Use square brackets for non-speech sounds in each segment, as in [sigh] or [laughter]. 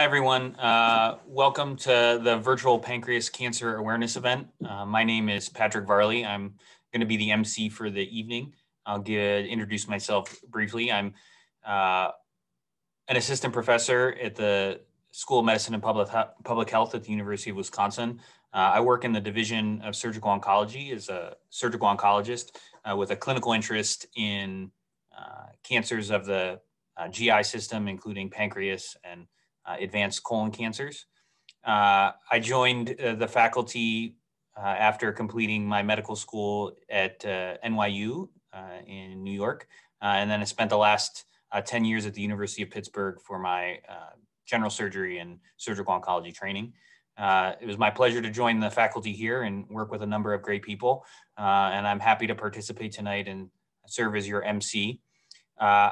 Hi, everyone. Uh, welcome to the virtual pancreas cancer awareness event. Uh, my name is Patrick Varley. I'm going to be the MC for the evening. I'll get, introduce myself briefly. I'm uh, an assistant professor at the School of Medicine and Public, Public Health at the University of Wisconsin. Uh, I work in the Division of Surgical Oncology as a surgical oncologist uh, with a clinical interest in uh, cancers of the GI system, including pancreas and advanced colon cancers. Uh, I joined uh, the faculty after completing my medical school at NYU in New York. and then I spent the last 10 years at the University of Pittsburgh for my general surgery and surgical oncology training. Uh, it was my pleasure to join the faculty here and work with a number of great people. Uh, and I'm happy to participate tonight and serve as your MC. Uh,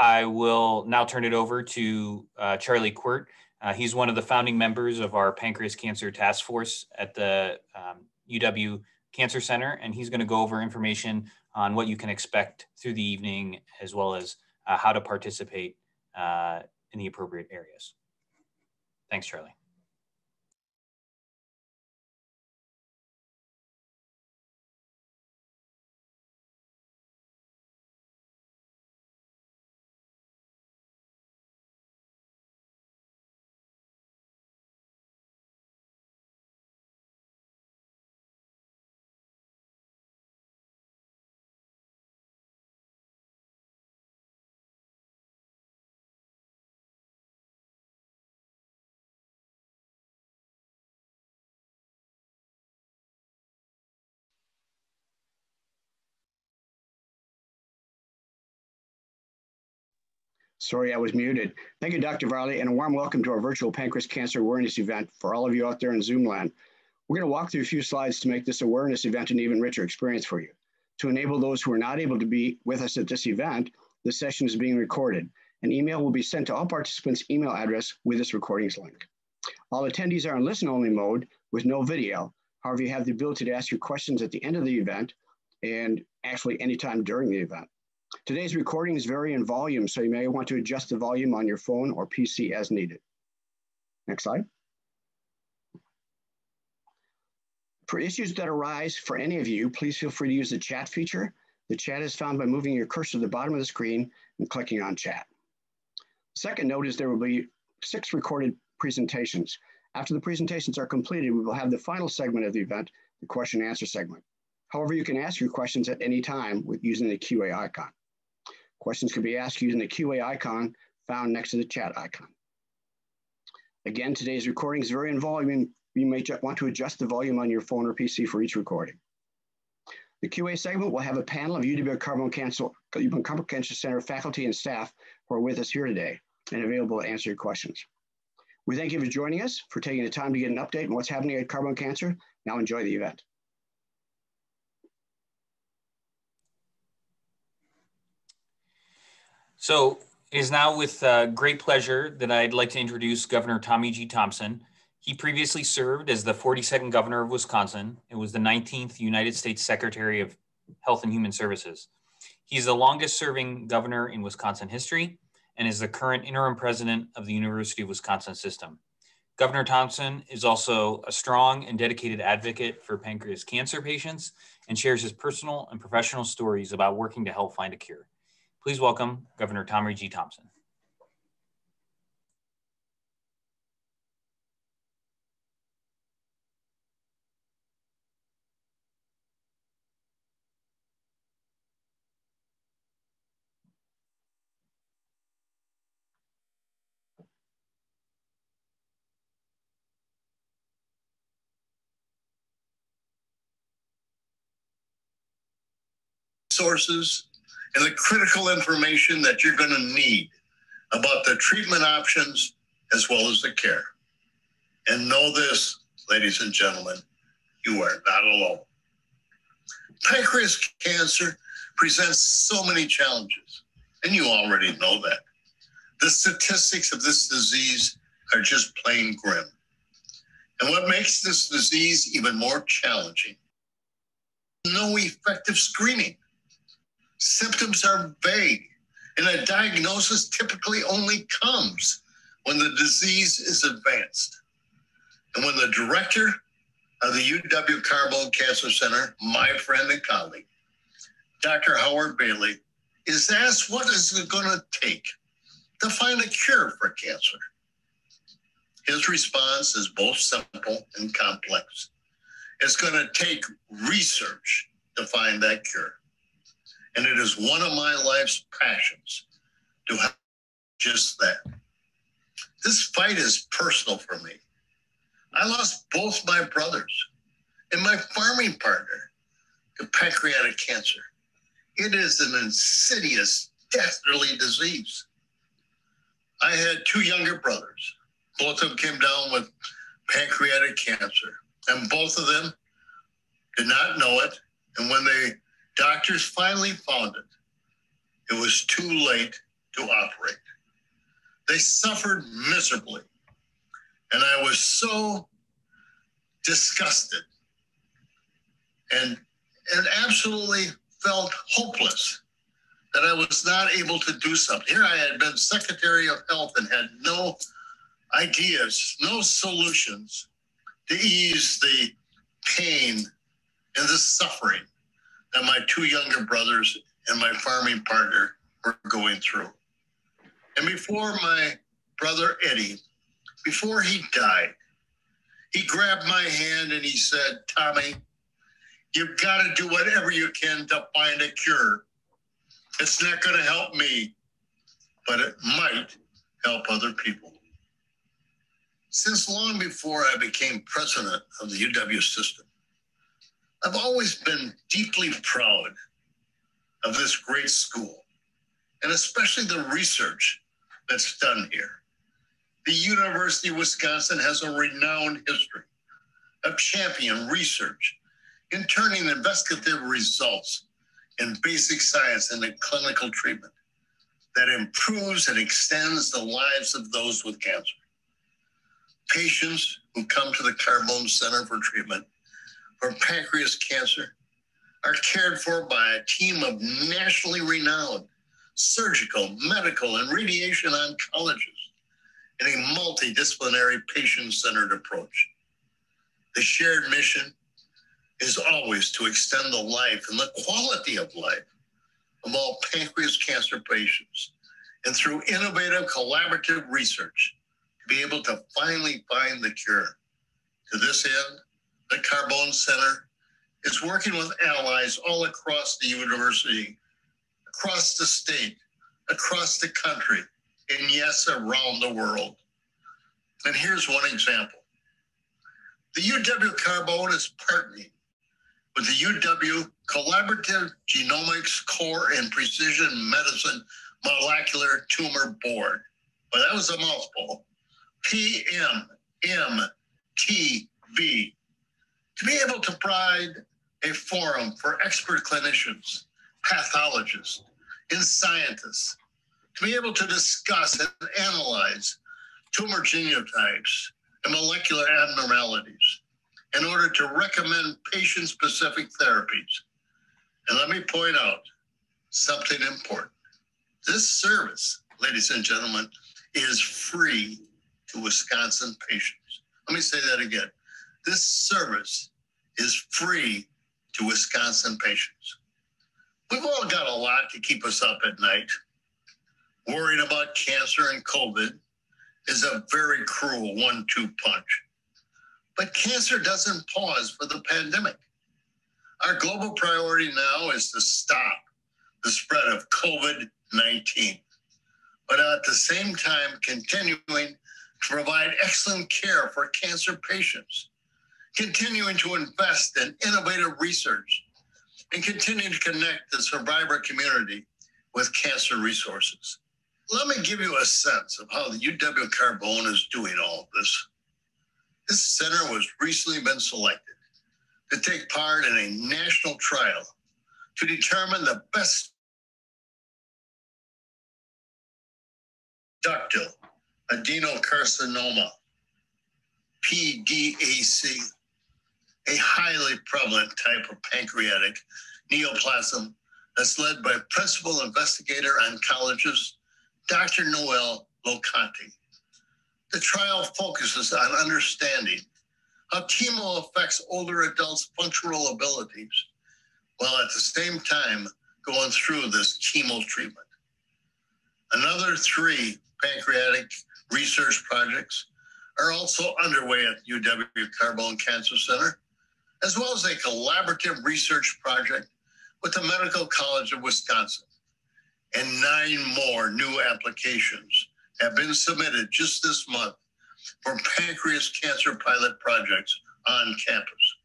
I will now turn it over to uh, Charlie Quirt. Uh, he's one of the founding members of our pancreas cancer task force at the um, UW Cancer Center, and he's going to go over information on what you can expect through the evening, as well as uh, how to participate uh, in the appropriate areas. Thanks, Charlie. Sorry, I was muted. Thank you, Dr. Varley, and a warm welcome to our virtual pancreas cancer awareness event for all of you out there in Zoom land. We're going to walk through a few slides to make this awareness event an even richer experience for you. To enable those who are not able to be with us at this event, this session is being recorded. An email will be sent to all participants' email address with this recordings link. All attendees are in listen-only mode with no video. However, you have the ability to ask your questions at the end of the event and actually anytime during the event. Today's recordings vary in volume, so you may want to adjust the volume on your phone or PC as needed. Next slide. For issues that arise for any of you, please feel free to use the chat feature. The chat is found by moving your cursor to the bottom of the screen and clicking on chat. Second note is there will be six recorded presentations. After the presentations are completed, we will have the final segment of the event, the question and answer segment. However, you can ask your questions at any time with using the QA icon. Questions can be asked using the QA icon found next to the chat icon. Again, today's recording is very in volume. You may want to adjust the volume on your phone or PC for each recording. The QA segment will have a panel of UW Carbon Cancer, Carbone Cancer Center faculty and staff who are with us here today and available to answer your questions. We thank you for joining us, for taking the time to get an update on what's happening at Carbone Cancer. Now enjoy the event. So it is now with uh, great pleasure that I'd like to introduce Governor Tommy G. Thompson. He previously served as the 42nd governor of Wisconsin and was the 19th United States Secretary of Health and Human Services. He's the longest serving governor in Wisconsin history and is the current interim president of the University of Wisconsin system. Governor Thompson is also a strong and dedicated advocate for pancreas cancer patients and shares his personal and professional stories about working to help find a cure. Please welcome Governor Tommy G. Thompson. sources and the critical information that you're going to need about the treatment options as well as the care. And know this, ladies and gentlemen, you are not alone. Pancreas cancer presents so many challenges, and you already know that. The statistics of this disease are just plain grim. And what makes this disease even more challenging? No effective screening. Symptoms are vague, and a diagnosis typically only comes when the disease is advanced. And when the director of the UW Carbone Cancer Center, my friend and colleague, Dr. Howard Bailey, is asked what is it going to take to find a cure for cancer. His response is both simple and complex. It's going to take research to find that cure. And it is one of my life's passions to have just that. This fight is personal for me. I lost both my brothers and my farming partner to pancreatic cancer. It is an insidious, deathly disease. I had two younger brothers. Both of them came down with pancreatic cancer, and both of them did not know it. And when the doctors finally found it, it was too late to operate. They suffered miserably. And I was so disgusted and, and absolutely felt hopeless that I was not able to do something. Here I had been Secretary of Health and had no ideas, no solutions to ease the pain and the suffering that my two younger brothers and my farming partner were going through. And before my brother Eddie, before he died, he grabbed my hand and he said, Tommy, you've got to do whatever you can to find a cure. It's not going to help me, but it might help other people. Since long before I became president of the UW system, I've always been deeply proud of this great school, and especially the research that's done here. The University of Wisconsin has a renowned history of champion research in turning investigative results in basic science into clinical treatment that improves and extends the lives of those with cancer. Patients who come to the Carbone Center for treatment for pancreas cancer are cared for by a team of nationally renowned surgical, medical, and radiation oncologists in a multidisciplinary patient centered approach. The shared mission is always to extend the life and the quality of life of all pancreas cancer patients. And through innovative collaborative research, to be able to finally find the cure. To this end, the Carbone Center is working with allies all across the university, across the state, across the country, and yes, around the world. And here's one example. The UW Carbone is partnering with the UW Collaborative Genomics Core and Precision Medicine Molecular Tumor Board. Well, that was a mouthful. PMMTB to be able to provide a forum for expert clinicians, pathologists, and scientists to be able to discuss and analyze tumor genotypes and molecular abnormalities in order to recommend patient specific therapies. And let me point out something important. This service, ladies and gentlemen, is free to Wisconsin patients. Let me say that again. This service is free to Wisconsin patients. We've all got a lot to keep us up at night. Worrying about cancer and COVID is a very cruel one two punch. But cancer doesn't pause for the pandemic. Our global priority now is to stop the spread of COVID 19, but at the same time, continuing to provide excellent care for cancer patients continuing to invest in innovative research, and continuing to connect the survivor community with cancer resources. Let me give you a sense of how the UW Carbone is doing all of this. This center was recently been selected to take part in a national trial to determine the best ductal adenocarcinoma, PDAC, a highly prevalent type of pancreatic neoplasm that's led by principal investigator oncologist Dr. Noelle LoConte. The trial focuses on understanding how chemo affects older adults' functional abilities while at the same time going through this chemo treatment. Another three pancreatic research projects are also underway at UW Carbone Cancer Center, as well as a collaborative research project with the Medical College of Wisconsin. And nine more new applications have been submitted just this month for pancreas cancer pilot projects on campus.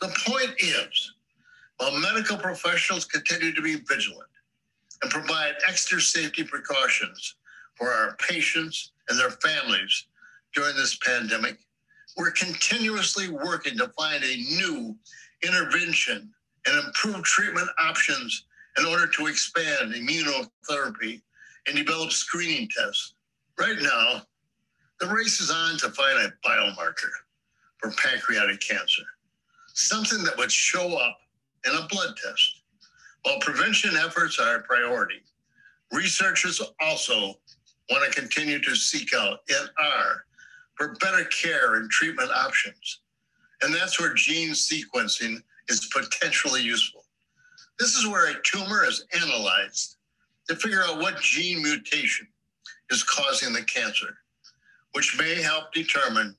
The point is, while medical professionals continue to be vigilant and provide extra safety precautions for our patients and their families during this pandemic, we're continuously working to find a new intervention and improve treatment options in order to expand immunotherapy and develop screening tests. Right now, the race is on to find a biomarker for pancreatic cancer, something that would show up in a blood test. While prevention efforts are a priority, researchers also want to continue to seek out and are for better care and treatment options. And that's where gene sequencing is potentially useful. This is where a tumor is analyzed to figure out what gene mutation is causing the cancer, which may help determine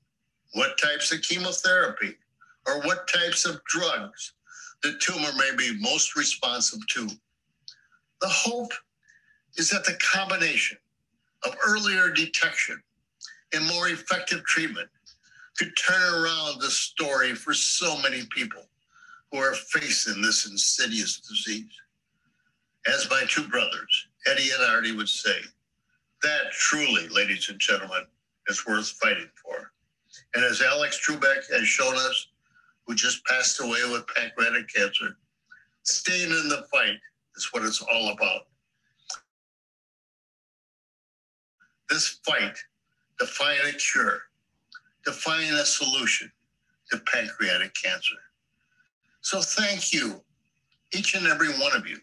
what types of chemotherapy or what types of drugs the tumor may be most responsive to. The hope is that the combination of earlier detection and more effective treatment could turn around the story for so many people who are facing this insidious disease. As my two brothers, Eddie and Artie, would say, that truly, ladies and gentlemen, is worth fighting for. And as Alex Trebek has shown us, who just passed away with pancreatic cancer, staying in the fight is what it's all about. This fight to find a cure, to find a solution to pancreatic cancer. So thank you, each and every one of you,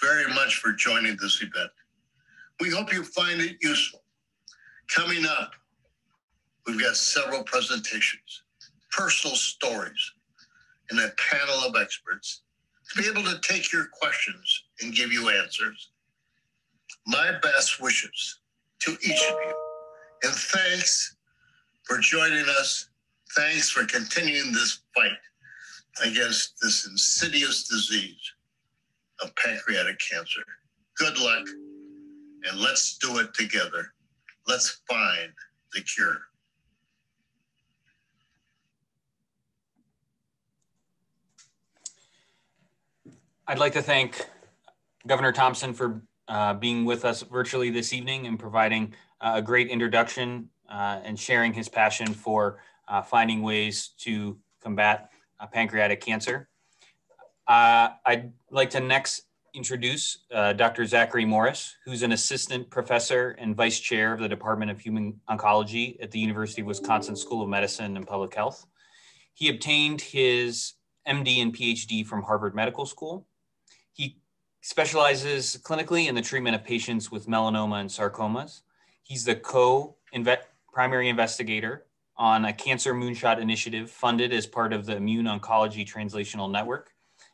very much for joining this event. We hope you find it useful. Coming up, we've got several presentations, personal stories, and a panel of experts to be able to take your questions and give you answers. My best wishes to each of you. And thanks for joining us. Thanks for continuing this fight against this insidious disease of pancreatic cancer. Good luck, and let's do it together. Let's find the cure. I'd like to thank Governor Thompson for uh, being with us virtually this evening and providing a great introduction uh, and sharing his passion for uh, finding ways to combat uh, pancreatic cancer. Uh, I'd like to next introduce Dr. Zachary Morris, who's an assistant professor and vice chair of the Department of Human Oncology at the University of Wisconsin School of Medicine and Public Health. He obtained his MD and PhD from Harvard Medical School. He specializes clinically in the treatment of patients with melanoma and sarcomas. He's the co primary investigator on a cancer moonshot initiative funded as part of the Immune Oncology Translational Network.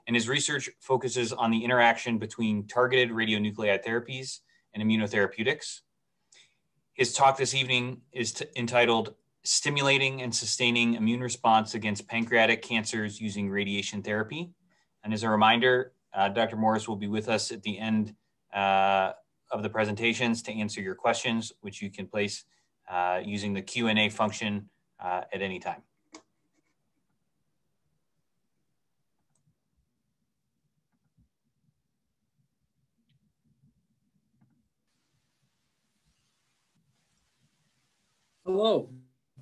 And his research focuses on the interaction between targeted radionuclide therapies and immunotherapeutics. His talk this evening is entitled Stimulating and Sustaining Immune Response Against Pancreatic Cancers Using Radiation Therapy. And as a reminder, uh, Dr. Morris will be with us at the end uh, of the presentations to answer your questions, which you can place uh, using the Q&A function uh, at any time. Hello,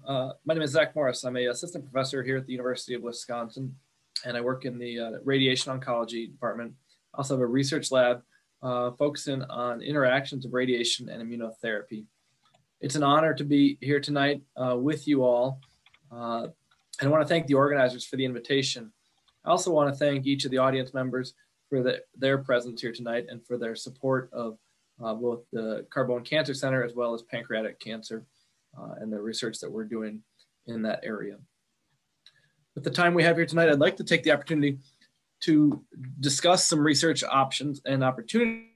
uh, my name is Zach Morris. I'm a assistant professor here at the University of Wisconsin and I work in the uh, radiation oncology department. I also have a research lab uh, focusing on interactions of radiation and immunotherapy. It's an honor to be here tonight uh, with you all. Uh, and I want to thank the organizers for the invitation. I also want to thank each of the audience members for the, their presence here tonight and for their support of uh, both the Carbone Cancer Center as well as pancreatic cancer uh, and the research that we're doing in that area. With the time we have here tonight, I'd like to take the opportunity to discuss some research options and opportunities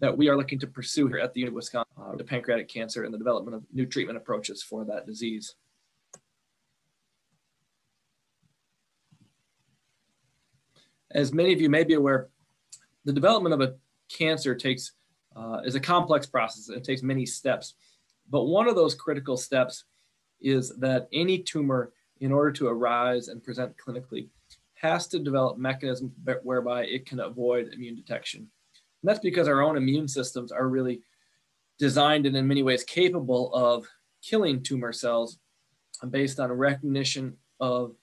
that we are looking to pursue here at the University of Wisconsin uh, to pancreatic cancer and the development of new treatment approaches for that disease. As many of you may be aware, the development of a cancer takes uh, is a complex process. It takes many steps. But one of those critical steps is that any tumor, in order to arise and present clinically, has to develop mechanisms whereby it can avoid immune detection. And that's because our own immune systems are really designed and in many ways capable of killing tumor cells based on recognition of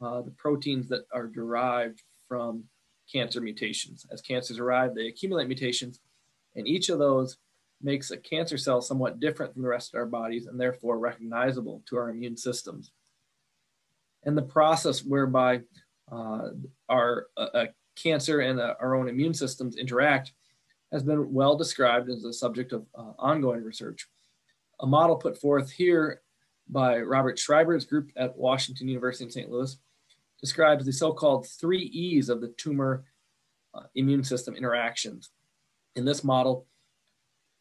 uh, the proteins that are derived from cancer mutations. As cancers arrive, they accumulate mutations, and each of those makes a cancer cell somewhat different from the rest of our bodies and therefore recognizable to our immune systems. And the process whereby uh, our uh, cancer and uh, our own immune systems interact has been well described as a subject of uh, ongoing research. A model put forth here by Robert Schreiber's group at Washington University in St. Louis describes the so-called three E's of the tumor uh, immune system interactions. In this model,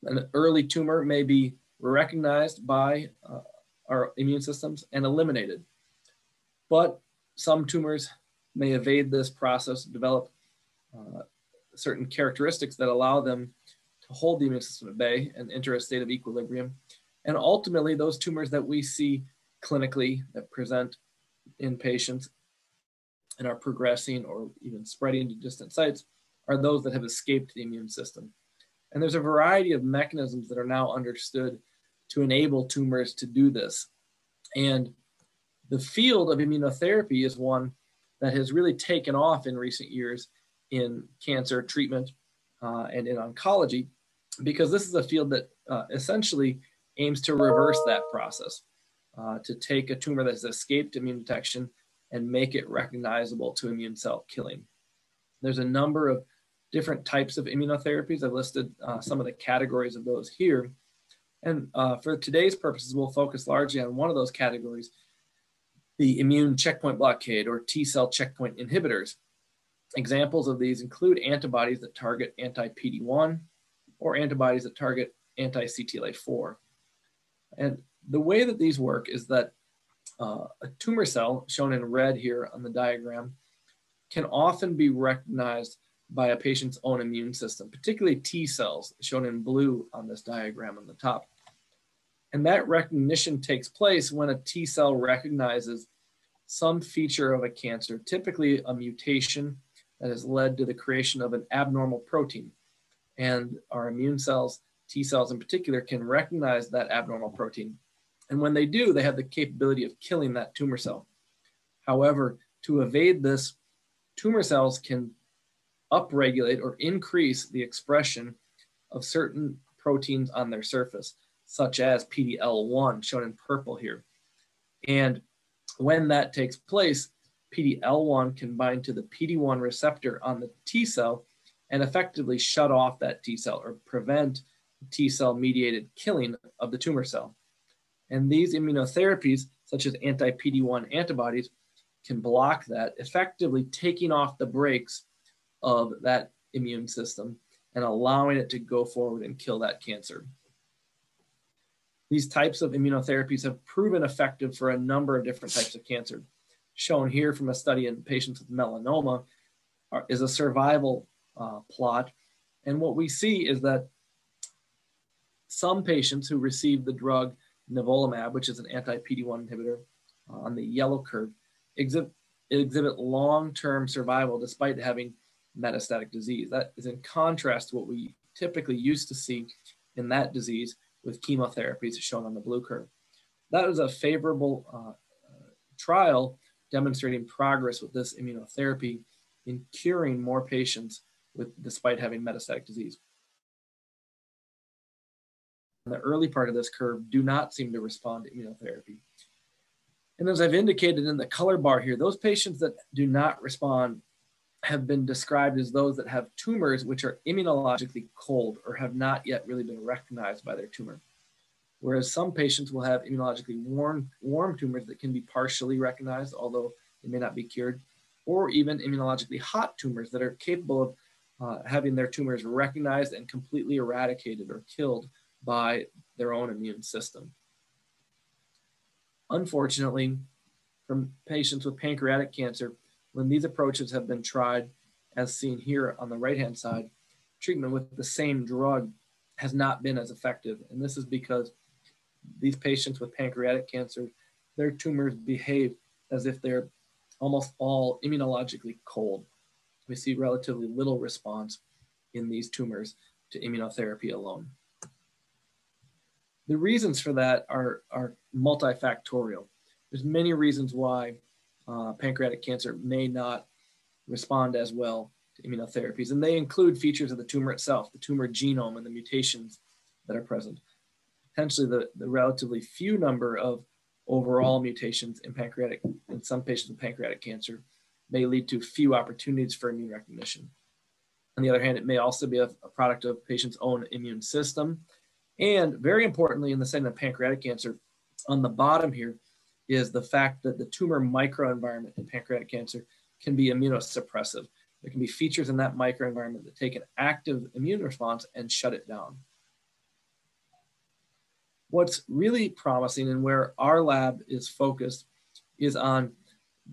an early tumor may be recognized by uh, our immune systems and eliminated. But some tumors may evade this process, develop uh, certain characteristics that allow them to hold the immune system at bay and enter a state of equilibrium. And ultimately, those tumors that we see clinically that present in patients and are progressing or even spreading to distant sites are those that have escaped the immune system. And there's a variety of mechanisms that are now understood to enable tumors to do this. And the field of immunotherapy is one that has really taken off in recent years in cancer treatment uh, and in oncology, because this is a field that uh, essentially aims to reverse that process, uh, to take a tumor that has escaped immune detection and make it recognizable to immune cell killing. There's a number of different types of immunotherapies. I've listed uh, some of the categories of those here. And uh, for today's purposes, we'll focus largely on one of those categories, the immune checkpoint blockade or T cell checkpoint inhibitors. Examples of these include antibodies that target anti-PD-1 or antibodies that target anti-CTLA-4. And the way that these work is that uh, a tumor cell, shown in red here on the diagram, can often be recognized by a patient's own immune system, particularly T cells, shown in blue on this diagram on the top. And that recognition takes place when a T cell recognizes some feature of a cancer, typically a mutation that has led to the creation of an abnormal protein. And our immune cells, T cells in particular, can recognize that abnormal protein and when they do, they have the capability of killing that tumor cell. However, to evade this, tumor cells can upregulate or increase the expression of certain proteins on their surface, such as PDL1, shown in purple here. And when that takes place, PDL1 can bind to the PD1 receptor on the T cell and effectively shut off that T cell or prevent T cell mediated killing of the tumor cell. And these immunotherapies, such as anti PD1 antibodies, can block that, effectively taking off the brakes of that immune system and allowing it to go forward and kill that cancer. These types of immunotherapies have proven effective for a number of different types of cancer. Shown here from a study in patients with melanoma is a survival uh, plot. And what we see is that some patients who receive the drug nivolumab, which is an anti-PD-1 inhibitor uh, on the yellow curve, exhibit, exhibit long-term survival despite having metastatic disease. That is in contrast to what we typically used to see in that disease with chemotherapies shown on the blue curve. That was a favorable uh, uh, trial demonstrating progress with this immunotherapy in curing more patients with despite having metastatic disease the early part of this curve do not seem to respond to immunotherapy. And as I've indicated in the color bar here, those patients that do not respond have been described as those that have tumors which are immunologically cold or have not yet really been recognized by their tumor. Whereas some patients will have immunologically warm, warm tumors that can be partially recognized, although they may not be cured, or even immunologically hot tumors that are capable of uh, having their tumors recognized and completely eradicated or killed by their own immune system. Unfortunately, from patients with pancreatic cancer, when these approaches have been tried, as seen here on the right-hand side, treatment with the same drug has not been as effective. And this is because these patients with pancreatic cancer, their tumors behave as if they're almost all immunologically cold. We see relatively little response in these tumors to immunotherapy alone. The reasons for that are, are multifactorial. There's many reasons why uh, pancreatic cancer may not respond as well to immunotherapies, and they include features of the tumor itself, the tumor genome and the mutations that are present. Potentially the, the relatively few number of overall mutations in pancreatic, in some patients with pancreatic cancer may lead to few opportunities for immune recognition. On the other hand, it may also be a, a product of patient's own immune system and very importantly, in the setting of pancreatic cancer, on the bottom here is the fact that the tumor microenvironment in pancreatic cancer can be immunosuppressive. There can be features in that microenvironment that take an active immune response and shut it down. What's really promising and where our lab is focused is on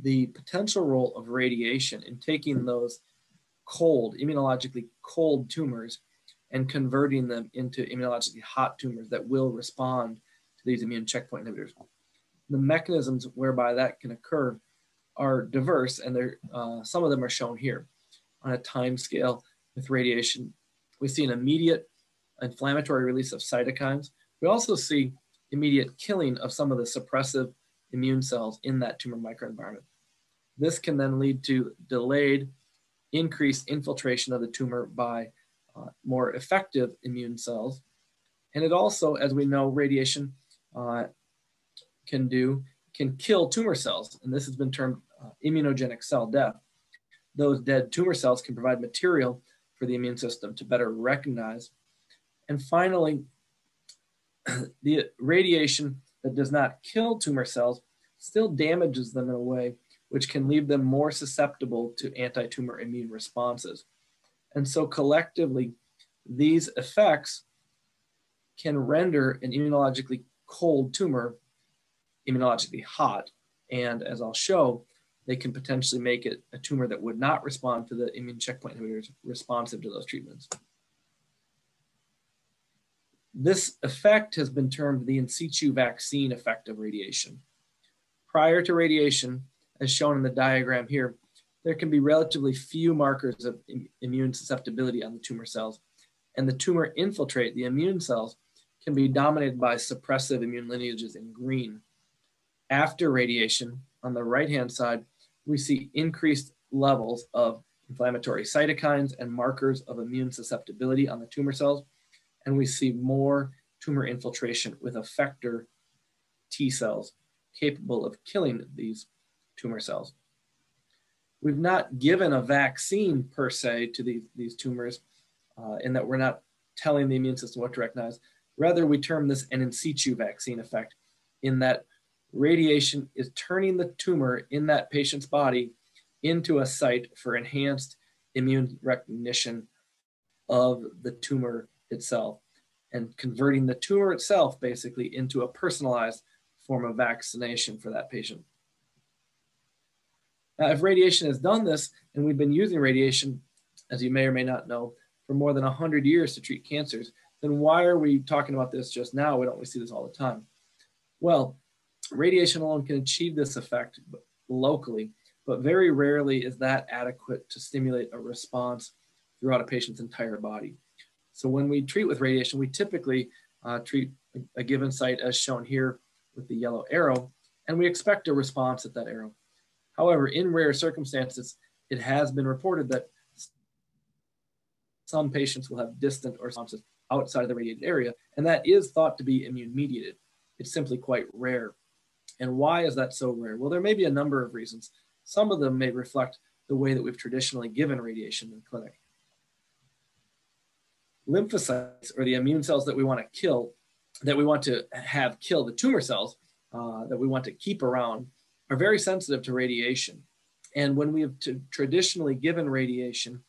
the potential role of radiation in taking those cold, immunologically cold tumors and converting them into immunologically hot tumors that will respond to these immune checkpoint inhibitors. The mechanisms whereby that can occur are diverse, and uh, some of them are shown here. On a time scale with radiation, we see an immediate inflammatory release of cytokines. We also see immediate killing of some of the suppressive immune cells in that tumor microenvironment. This can then lead to delayed increased infiltration of the tumor by uh, more effective immune cells. And it also, as we know, radiation uh, can do, can kill tumor cells. And this has been termed uh, immunogenic cell death. Those dead tumor cells can provide material for the immune system to better recognize. And finally, [clears throat] the radiation that does not kill tumor cells still damages them in a way which can leave them more susceptible to anti-tumor immune responses. And so collectively, these effects can render an immunologically cold tumor immunologically hot. And as I'll show, they can potentially make it a tumor that would not respond to the immune checkpoint inhibitors responsive to those treatments. This effect has been termed the in situ vaccine effect of radiation. Prior to radiation, as shown in the diagram here, there can be relatively few markers of immune susceptibility on the tumor cells, and the tumor infiltrate, the immune cells, can be dominated by suppressive immune lineages in green. After radiation, on the right-hand side, we see increased levels of inflammatory cytokines and markers of immune susceptibility on the tumor cells, and we see more tumor infiltration with effector T cells capable of killing these tumor cells. We've not given a vaccine per se to these, these tumors uh, in that we're not telling the immune system what to recognize. Rather, we term this an in situ vaccine effect in that radiation is turning the tumor in that patient's body into a site for enhanced immune recognition of the tumor itself and converting the tumor itself basically into a personalized form of vaccination for that patient. Now, if radiation has done this, and we've been using radiation, as you may or may not know, for more than 100 years to treat cancers, then why are we talking about this just now? Why don't we see this all the time? Well, radiation alone can achieve this effect locally, but very rarely is that adequate to stimulate a response throughout a patient's entire body. So when we treat with radiation, we typically uh, treat a, given site as shown here with the yellow arrow, and we expect a response at that arrow. However, in rare circumstances, it has been reported that some patients will have distant or responses outside of the radiated area, and that is thought to be immune mediated. It's simply quite rare. And why is that so rare? Well, there may be a number of reasons. Some of them may reflect the way that we've traditionally given radiation in the clinic. Lymphocytes, or the immune cells that we want to kill, that we want to have kill the tumor cells uh, that we want to keep around, are very sensitive to radiation. And when we have traditionally given radiation,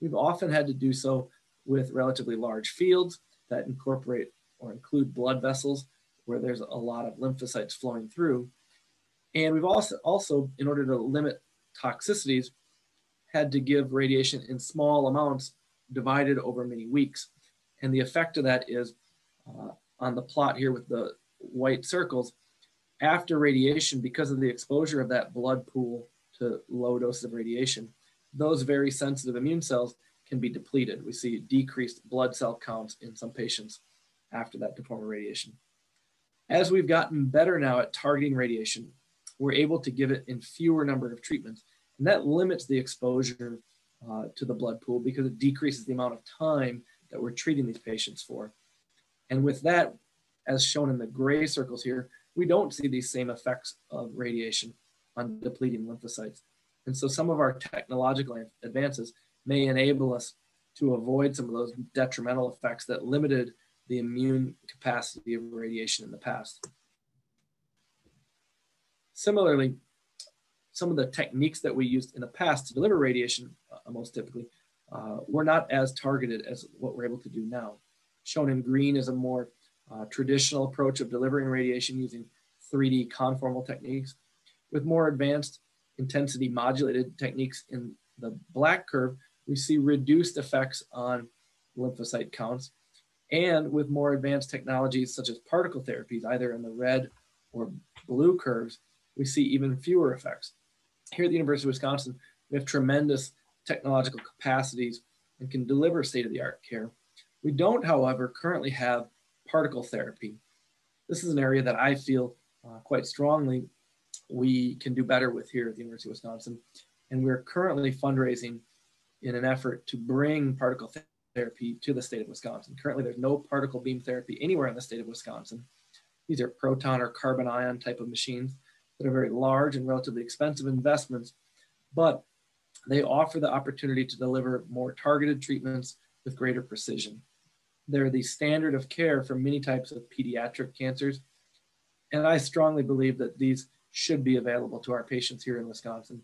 we've often had to do so with relatively large fields that incorporate or include blood vessels where there's a lot of lymphocytes flowing through. And we've also, also in order to limit toxicities, had to give radiation in small amounts divided over many weeks. And the effect of that is uh, on the plot here with the white circles, after radiation, because of the exposure of that blood pool to low doses of radiation, those very sensitive immune cells can be depleted. We see decreased blood cell counts in some patients after that form of radiation. As we've gotten better now at targeting radiation, we're able to give it in fewer number of treatments. And that limits the exposure uh, to the blood pool because it decreases the amount of time that we're treating these patients for. And with that, as shown in the gray circles here, we don't see these same effects of radiation on depleting lymphocytes. And so some of our technological advances may enable us to avoid some of those detrimental effects that limited the immune capacity of radiation in the past. Similarly, some of the techniques that we used in the past to deliver radiation, uh, most typically, uh, were not as targeted as what we're able to do now. Shown in green is a more uh, traditional approach of delivering radiation using 3D conformal techniques. With more advanced intensity modulated techniques in the black curve, we see reduced effects on lymphocyte counts. And with more advanced technologies such as particle therapies, either in the red or blue curves, we see even fewer effects. Here at the University of Wisconsin, we have tremendous technological capacities and can deliver state-of-the-art care. We don't, however, currently have particle therapy. This is an area that I feel uh, quite strongly we can do better with here at the University of Wisconsin. And we're currently fundraising in an effort to bring particle therapy to the state of Wisconsin. Currently, there's no particle beam therapy anywhere in the state of Wisconsin. These are proton or carbon ion type of machines that are very large and relatively expensive investments, but they offer the opportunity to deliver more targeted treatments with greater precision. They're the standard of care for many types of pediatric cancers. And I strongly believe that these should be available to our patients here in Wisconsin.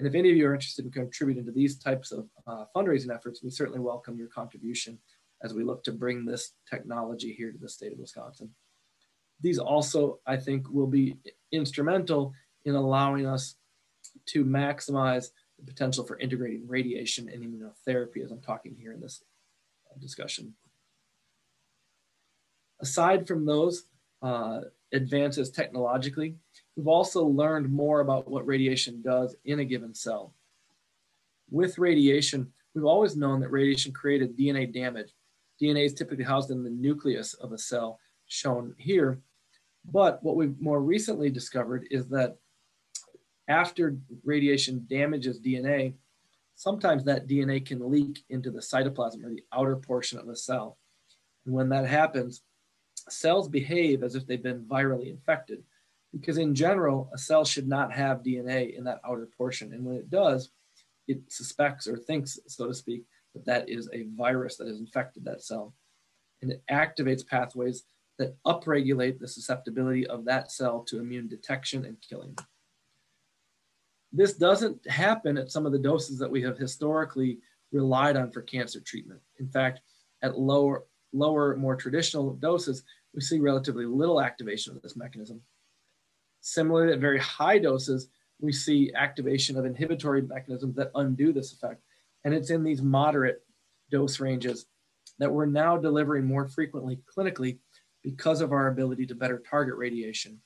And if any of you are interested in contributing to these types of uh, fundraising efforts, we certainly welcome your contribution as we look to bring this technology here to the state of Wisconsin. These also, I think, will be instrumental in allowing us to maximize the potential for integrating radiation and immunotherapy as I'm talking here in this discussion. Aside from those uh, advances technologically, we've also learned more about what radiation does in a given cell. With radiation, we've always known that radiation created DNA damage. DNA is typically housed in the nucleus of a cell, shown here. But what we've more recently discovered is that after radiation damages DNA, sometimes that DNA can leak into the cytoplasm or the outer portion of the cell. And when that happens, cells behave as if they've been virally infected because in general, a cell should not have DNA in that outer portion. And when it does, it suspects or thinks, so to speak, that that is a virus that has infected that cell. And it activates pathways that upregulate the susceptibility of that cell to immune detection and killing. This doesn't happen at some of the doses that we have historically relied on for cancer treatment. In fact, at lower, lower, more traditional doses, we see relatively little activation of this mechanism. Similarly, at very high doses, we see activation of inhibitory mechanisms that undo this effect. And it's in these moderate dose ranges that we're now delivering more frequently clinically because of our ability to better target radiation.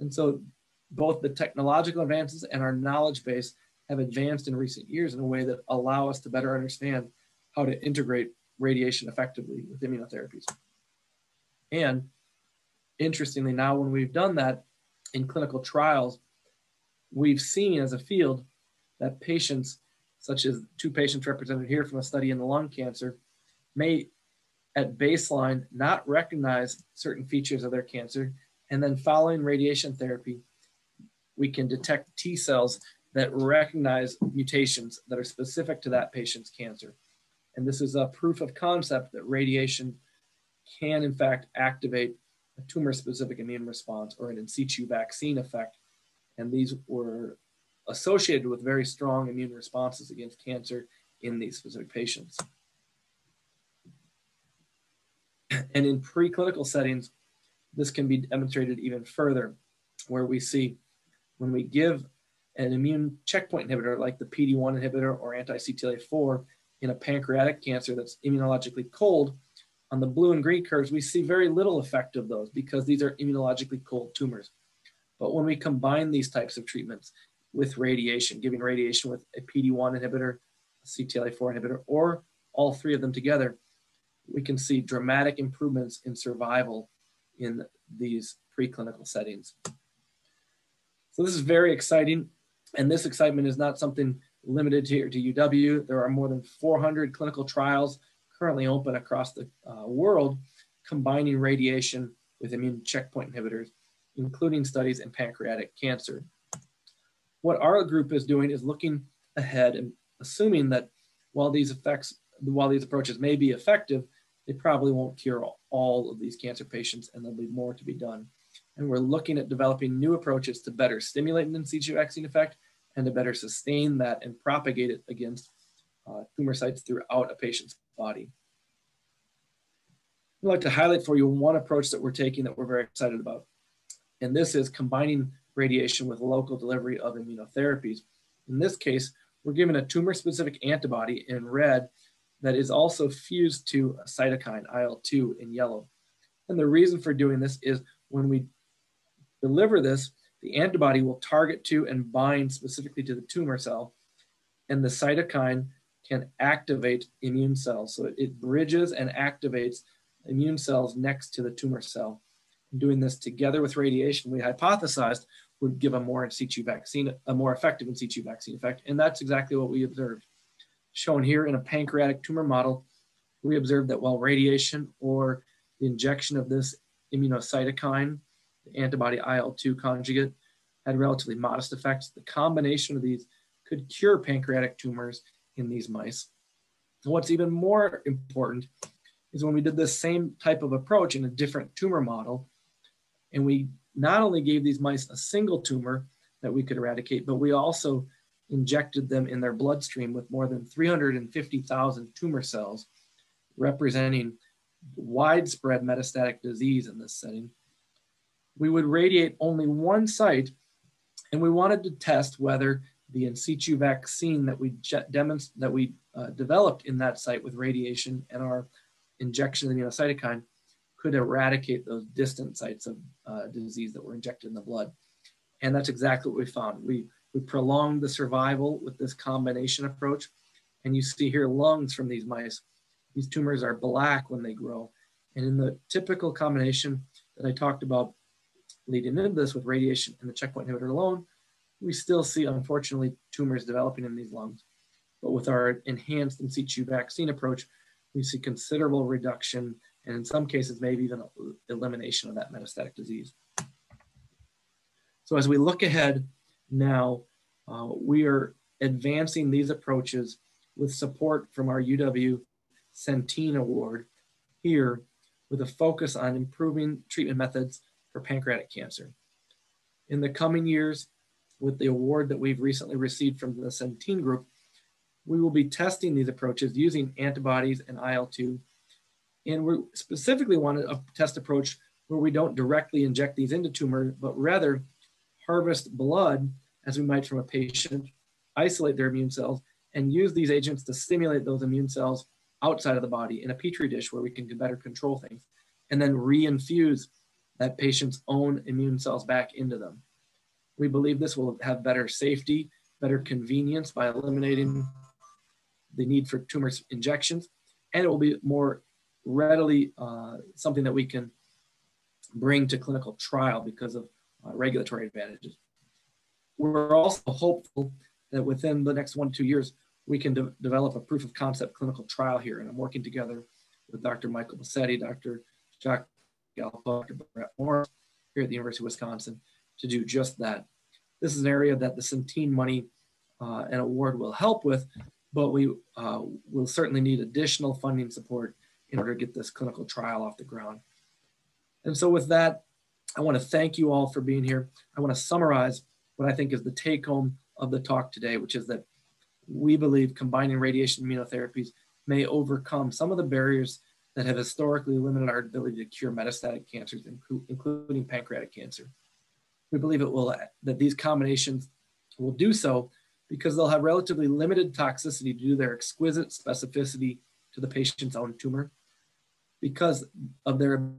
And so both the technological advances and our knowledge base have advanced in recent years in a way that allow us to better understand how to integrate radiation effectively with immunotherapies. And interestingly, now when we've done that in clinical trials, we've seen as a field that patients, such as two patients represented here from a study in the lung cancer, may at baseline not recognize certain features of their cancer. And then following radiation therapy, we can detect T cells that recognize mutations that are specific to that patient's cancer. And this is a proof of concept that radiation can in fact activate tumor specific immune response or an in situ vaccine effect. And these were associated with very strong immune responses against cancer in these specific patients. And in preclinical settings, this can be demonstrated even further, where we see when we give an immune checkpoint inhibitor like the PD-1 inhibitor or anti-CTLA-4 in a pancreatic cancer that's immunologically cold, on the blue and green curves, we see very little effect of those because these are immunologically cold tumors. But when we combine these types of treatments with radiation, giving radiation with a PD-1 inhibitor, a CTLA-4 inhibitor, or all three of them together, we can see dramatic improvements in survival in these preclinical settings. So this is very exciting. And this excitement is not something limited here to UW. There are more than 400 clinical trials currently open across the uh, world combining radiation with immune checkpoint inhibitors, including studies in pancreatic cancer. What our group is doing is looking ahead and assuming that while these effects, while these approaches may be effective, they probably won't cure all of these cancer patients and there'll be more to be done. And we're looking at developing new approaches to better stimulate an in situ vaccine effect and to better sustain that and propagate it against uh, tumor sites throughout a patient's body. I'd like to highlight for you one approach that we're taking that we're very excited about. And this is combining radiation with local delivery of immunotherapies. In this case, we're given a tumor specific antibody in red that is also fused to a cytokine, IL-2 in yellow. And the reason for doing this is when we deliver this, the antibody will target to and bind specifically to the tumor cell, and the cytokine can activate immune cells. So it bridges and activates immune cells next to the tumor cell. Doing this together with radiation, we hypothesized would give a more in situ vaccine, a more effective in situ vaccine effect. And that's exactly what we observed shown here in a pancreatic tumor model, we observed that while radiation or the injection of this immunocytokine, the antibody IL-2 conjugate, had relatively modest effects, the combination of these could cure pancreatic tumors in these mice. What's even more important is when we did this same type of approach in a different tumor model, and we not only gave these mice a single tumor that we could eradicate, but we also injected them in their bloodstream with more than 350,000 tumor cells, representing widespread metastatic disease in this setting. We would radiate only one site, and we wanted to test whether the in situ vaccine that we that we uh, developed in that site with radiation and our injection of the immunocytokine could eradicate those distant sites of uh, disease that were injected in the blood. And that's exactly what we found. We we prolong the survival with this combination approach. And you see here lungs from these mice. These tumors are black when they grow. And in the typical combination that I talked about leading into this with radiation and the checkpoint inhibitor alone, we still see, unfortunately, tumors developing in these lungs. But with our enhanced in situ vaccine approach, we see considerable reduction and in some cases, maybe even elimination of that metastatic disease. So as we look ahead now, uh, we are advancing these approaches with support from our UW Centene Award here with a focus on improving treatment methods for pancreatic cancer. In the coming years, with the award that we've recently received from the Centene Group, we will be testing these approaches using antibodies and IL-2. And we specifically want a test approach where we don't directly inject these into tumor, but rather harvest blood as we might from a patient, isolate their immune cells, and use these agents to stimulate those immune cells outside of the body in a petri dish where we can better control things, and then reinfuse that patient's own immune cells back into them. We believe this will have better safety, better convenience by eliminating the need for tumor injections, and it will be more readily uh, something that we can bring to clinical trial because of uh, regulatory advantages. We're also hopeful that within the next one to two years, we can de develop a proof of concept clinical trial here. And I'm working together with Dr. Michael Bassetti, Dr. Jacques Galipeau, Dr. Brett Moore here at the University of Wisconsin to do just that. This is an area that the Centene money uh, an award will help with, but we uh, will certainly need additional funding support in order to get this clinical trial off the ground. And so with that, I want to thank you all for being here. I want to summarize what I think is the take home of the talk today, which is that we believe combining radiation immunotherapies may overcome some of the barriers that have historically limited our ability to cure metastatic cancers, including pancreatic cancer. We believe it will that these combinations will do so because they'll have relatively limited toxicity due to their exquisite specificity to the patient's own tumor, because of their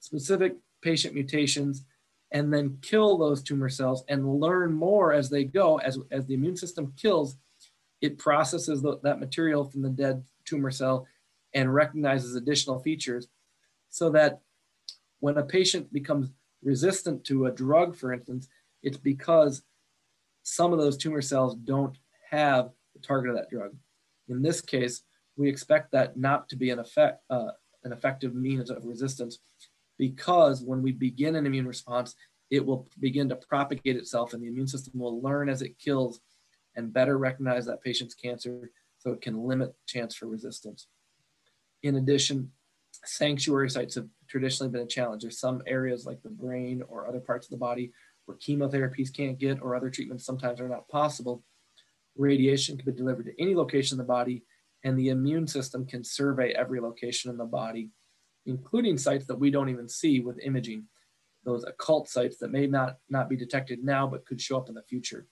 specific patient mutations, and then kill those tumor cells and learn more as they go. As, as the immune system kills, it processes the, that material from the dead tumor cell and recognizes additional features so that when a patient becomes resistant to a drug, for instance, it's because some of those tumor cells don't have the target of that drug. In this case, we expect that not to be an effect, uh, an effective means of resistance because when we begin an immune response, it will begin to propagate itself and the immune system will learn as it kills and better recognize that patient's cancer so it can limit chance for resistance. In addition, sanctuary sites have traditionally been a challenge. There's some areas like the brain or other parts of the body where chemotherapies can't get or other treatments sometimes are not possible. Radiation can be delivered to any location in the body and the immune system can survey every location in the body, including sites that we don't even see with imaging, those occult sites that may not, not be detected now but could show up in the future.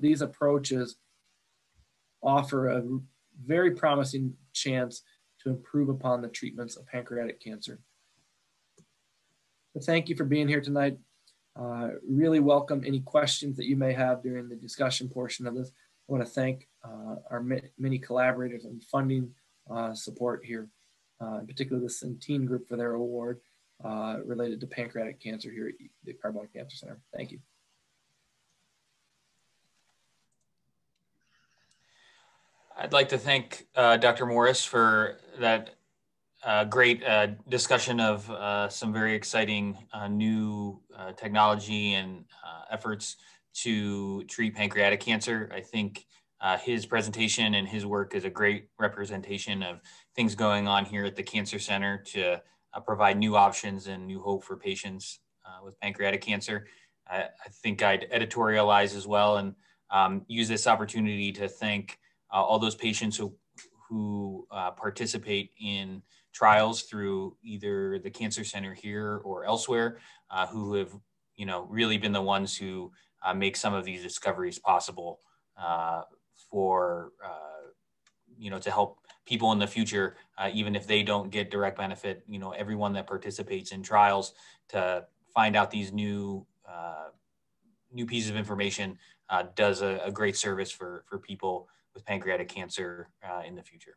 These approaches offer a very promising chance to improve upon the treatments of pancreatic cancer. Thank you for being here tonight. Uh, really welcome any questions that you may have during the discussion portion of this. I want to thank uh, our many collaborators and funding uh, support here, uh, in particular the Centene group for their award uh, related to pancreatic cancer here at the Carbone Cancer Center. Thank you. I'd like to thank uh, Dr. Morris for that uh, great uh, discussion of uh, some very exciting uh, new uh, technology and efforts to treat pancreatic cancer. I think his presentation and his work is a great representation of things going on here at the Cancer Center to provide new options and new hope for patients with pancreatic cancer. I, I, think I'd editorialize as well and um, use this opportunity to thank uh, all those patients who, who uh, participate in trials through either the cancer center here or elsewhere uh, who have you know really been the ones who uh, make some of these discoveries possible uh, for uh, you know to help people in the future even if they don't get direct benefit you know everyone that participates in trials to find out these new new pieces of information does a, a, great service for for people with pancreatic cancer uh, in the future.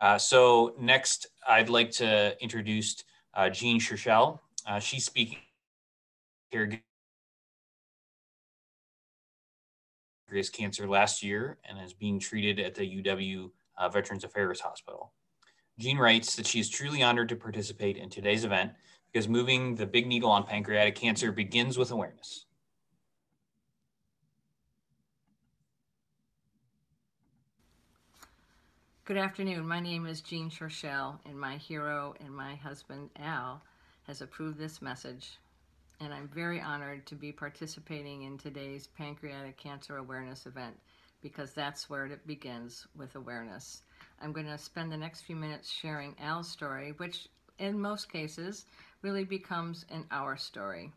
Uh, so next, I'd like to introduce uh, Jean Cherchell. Uh, she's speaking here cancer last year and is being treated at the UW uh, Veterans Affairs Hospital. Jean writes that she is truly honored to participate in today's event because moving the big needle on pancreatic cancer begins with awareness. Good afternoon. My name is Jean Cherchell, and my hero and my husband, Al, has approved this message. And I'm very honored to be participating in today's pancreatic cancer awareness event because that's where it begins with awareness. I'm going to spend the next few minutes sharing Al's story, which in most cases really becomes an our story.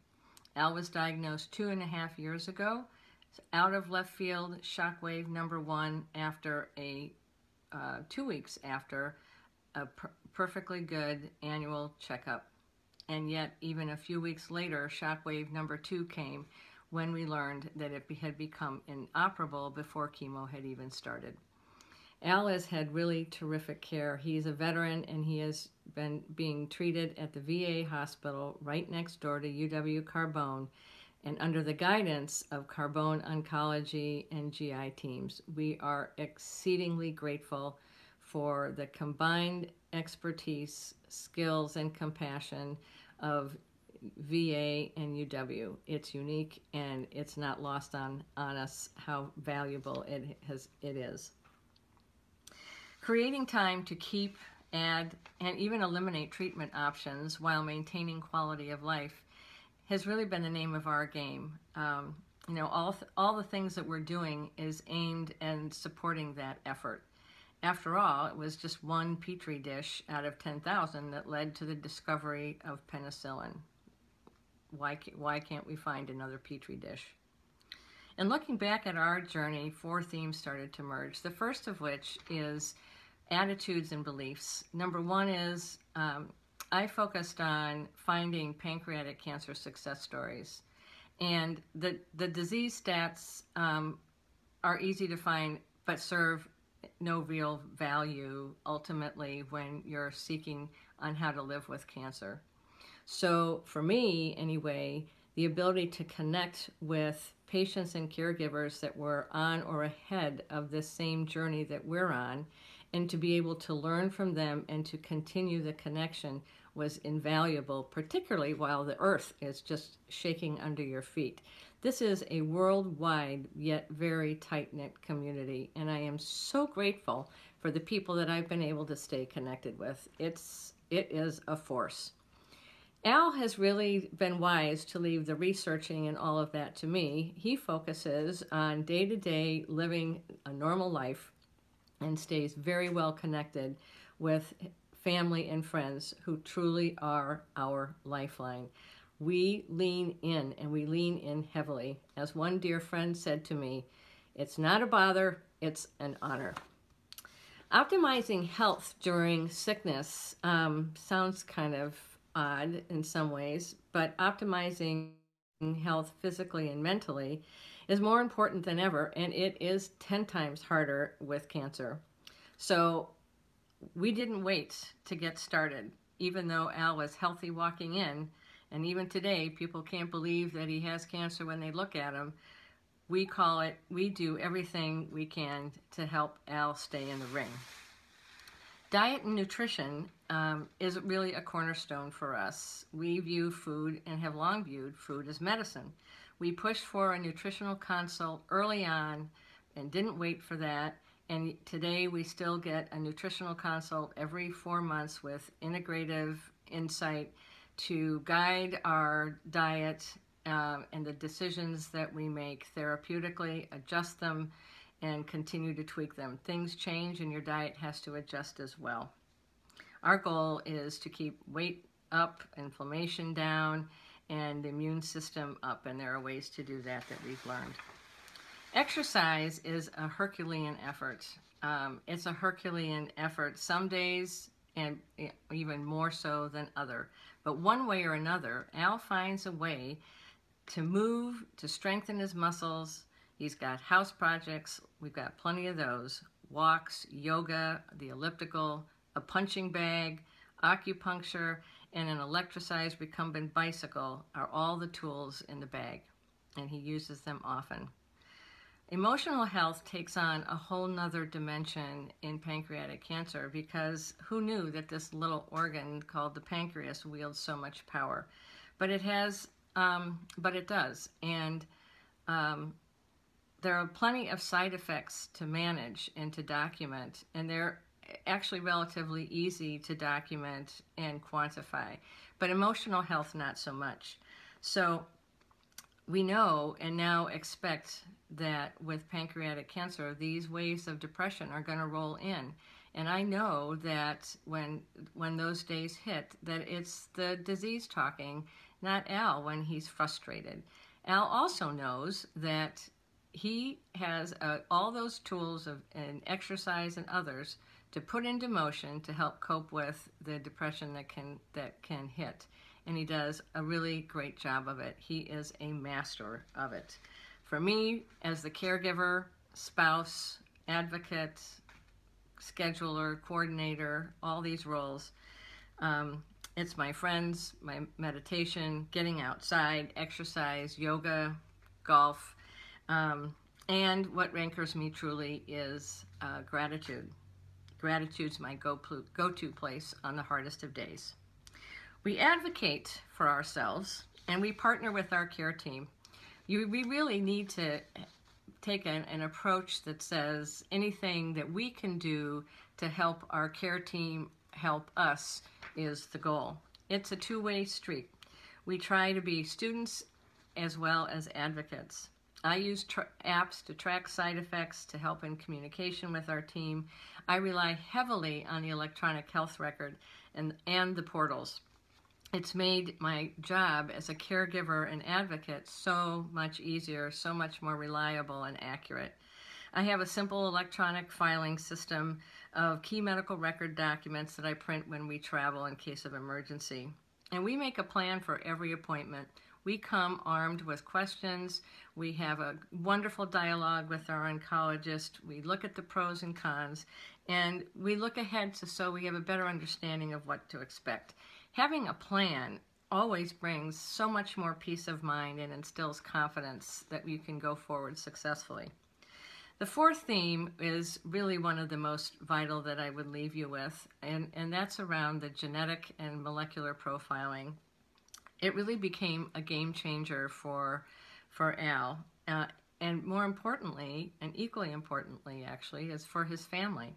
Al was diagnosed two and a half years ago, out of left field, shockwave number one after a uh, two weeks after a per perfectly good annual checkup. And yet, even a few weeks later, shockwave number two came when we learned that it had become inoperable before chemo had even started. Al has had really terrific care. He's a veteran and he has been being treated at the VA hospital right next door to UW Carbone and under the guidance of Carbone Oncology and GI teams. We are exceedingly grateful for the combined expertise, skills, and compassion of VA and UW. It's unique and it's not lost on, on us how valuable it has it is. Creating time to keep, add, and even eliminate treatment options while maintaining quality of life has really been the name of our game. Um, you know, all, th all the things that we're doing is aimed and supporting that effort. After all, it was just one petri dish out of 10,000 that led to the discovery of penicillin. Why, why can't we find another petri dish? And looking back at our journey, four themes started to merge. The first of which is attitudes and beliefs. Number one is um, I focused on finding pancreatic cancer success stories. And the, the disease stats um, are easy to find, but serve no real value ultimately when you're seeking on how to live with cancer. So for me, anyway, the ability to connect with patients and caregivers that were on or ahead of this same journey that we're on, and to be able to learn from them and to continue the connection was invaluable, particularly while the earth is just shaking under your feet. This is a worldwide yet very tight-knit community, and I am so grateful for the people that I've been able to stay connected with. It's, it is a force. Al has really been wise to leave the researching and all of that to me. He focuses on day-to-day -day living a normal life and stays very well connected with family and friends who truly are our lifeline. We lean in and we lean in heavily. As one dear friend said to me, it's not a bother, it's an honor. Optimizing health during sickness um, sounds kind of odd in some ways, but optimizing health physically and mentally is more important than ever, and it is 10 times harder with cancer. So we didn't wait to get started, even though Al was healthy walking in. And even today, people can't believe that he has cancer when they look at him. We call it, we do everything we can to help Al stay in the ring. Diet and nutrition um, is really a cornerstone for us. We view food and have long viewed food as medicine. We pushed for a nutritional consult early on and didn't wait for that and today we still get a nutritional consult every four months with integrative insight to guide our diet um, and the decisions that we make therapeutically, adjust them, and continue to tweak them. Things change and your diet has to adjust as well. Our goal is to keep weight up, inflammation down, and the immune system up, and there are ways to do that that we've learned. Exercise is a Herculean effort. Um, it's a Herculean effort some days and even more so than other. But one way or another, Al finds a way to move, to strengthen his muscles. He's got house projects. We've got plenty of those. Walks, yoga, the elliptical, a punching bag, acupuncture, and an electricized recumbent bicycle are all the tools in the bag. And he uses them often. Emotional health takes on a whole nother dimension in pancreatic cancer because who knew that this little organ called the pancreas wields so much power? But it has, um, but it does. And um, there are plenty of side effects to manage and to document, and they're actually relatively easy to document and quantify. But emotional health, not so much. So we know and now expect that with pancreatic cancer, these waves of depression are going to roll in. And I know that when when those days hit, that it's the disease talking, not Al when he's frustrated. Al also knows that he has uh, all those tools of and exercise and others to put into motion to help cope with the depression that can that can hit and he does a really great job of it. He is a master of it. For me, as the caregiver, spouse, advocate, scheduler, coordinator, all these roles, um, it's my friends, my meditation, getting outside, exercise, yoga, golf, um, and what anchors me truly is uh, gratitude. Gratitude's my go go-to place on the hardest of days. We advocate for ourselves and we partner with our care team. You, we really need to take an, an approach that says anything that we can do to help our care team help us is the goal. It's a two-way street. We try to be students as well as advocates. I use apps to track side effects to help in communication with our team. I rely heavily on the electronic health record and, and the portals. It's made my job as a caregiver and advocate so much easier, so much more reliable and accurate. I have a simple electronic filing system of key medical record documents that I print when we travel in case of emergency. And we make a plan for every appointment. We come armed with questions. We have a wonderful dialogue with our oncologist. We look at the pros and cons, and we look ahead so we have a better understanding of what to expect. Having a plan always brings so much more peace of mind and instills confidence that you can go forward successfully. The fourth theme is really one of the most vital that I would leave you with, and, and that's around the genetic and molecular profiling. It really became a game changer for, for Al, uh, and more importantly, and equally importantly actually, is for his family.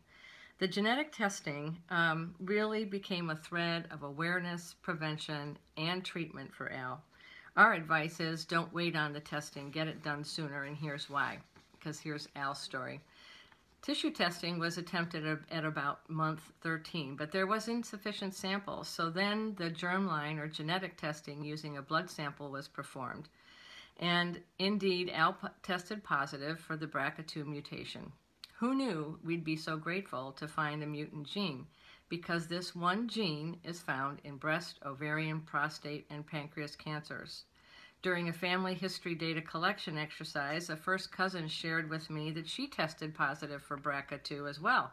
The genetic testing um, really became a thread of awareness, prevention, and treatment for Al. Our advice is don't wait on the testing, get it done sooner, and here's why because here's Al's story. Tissue testing was attempted at about month 13, but there was insufficient samples, so then the germline or genetic testing using a blood sample was performed. And indeed, Al tested positive for the BRCA2 mutation. Who knew we'd be so grateful to find a mutant gene? Because this one gene is found in breast, ovarian, prostate, and pancreas cancers. During a family history data collection exercise, a first cousin shared with me that she tested positive for BRCA2 as well,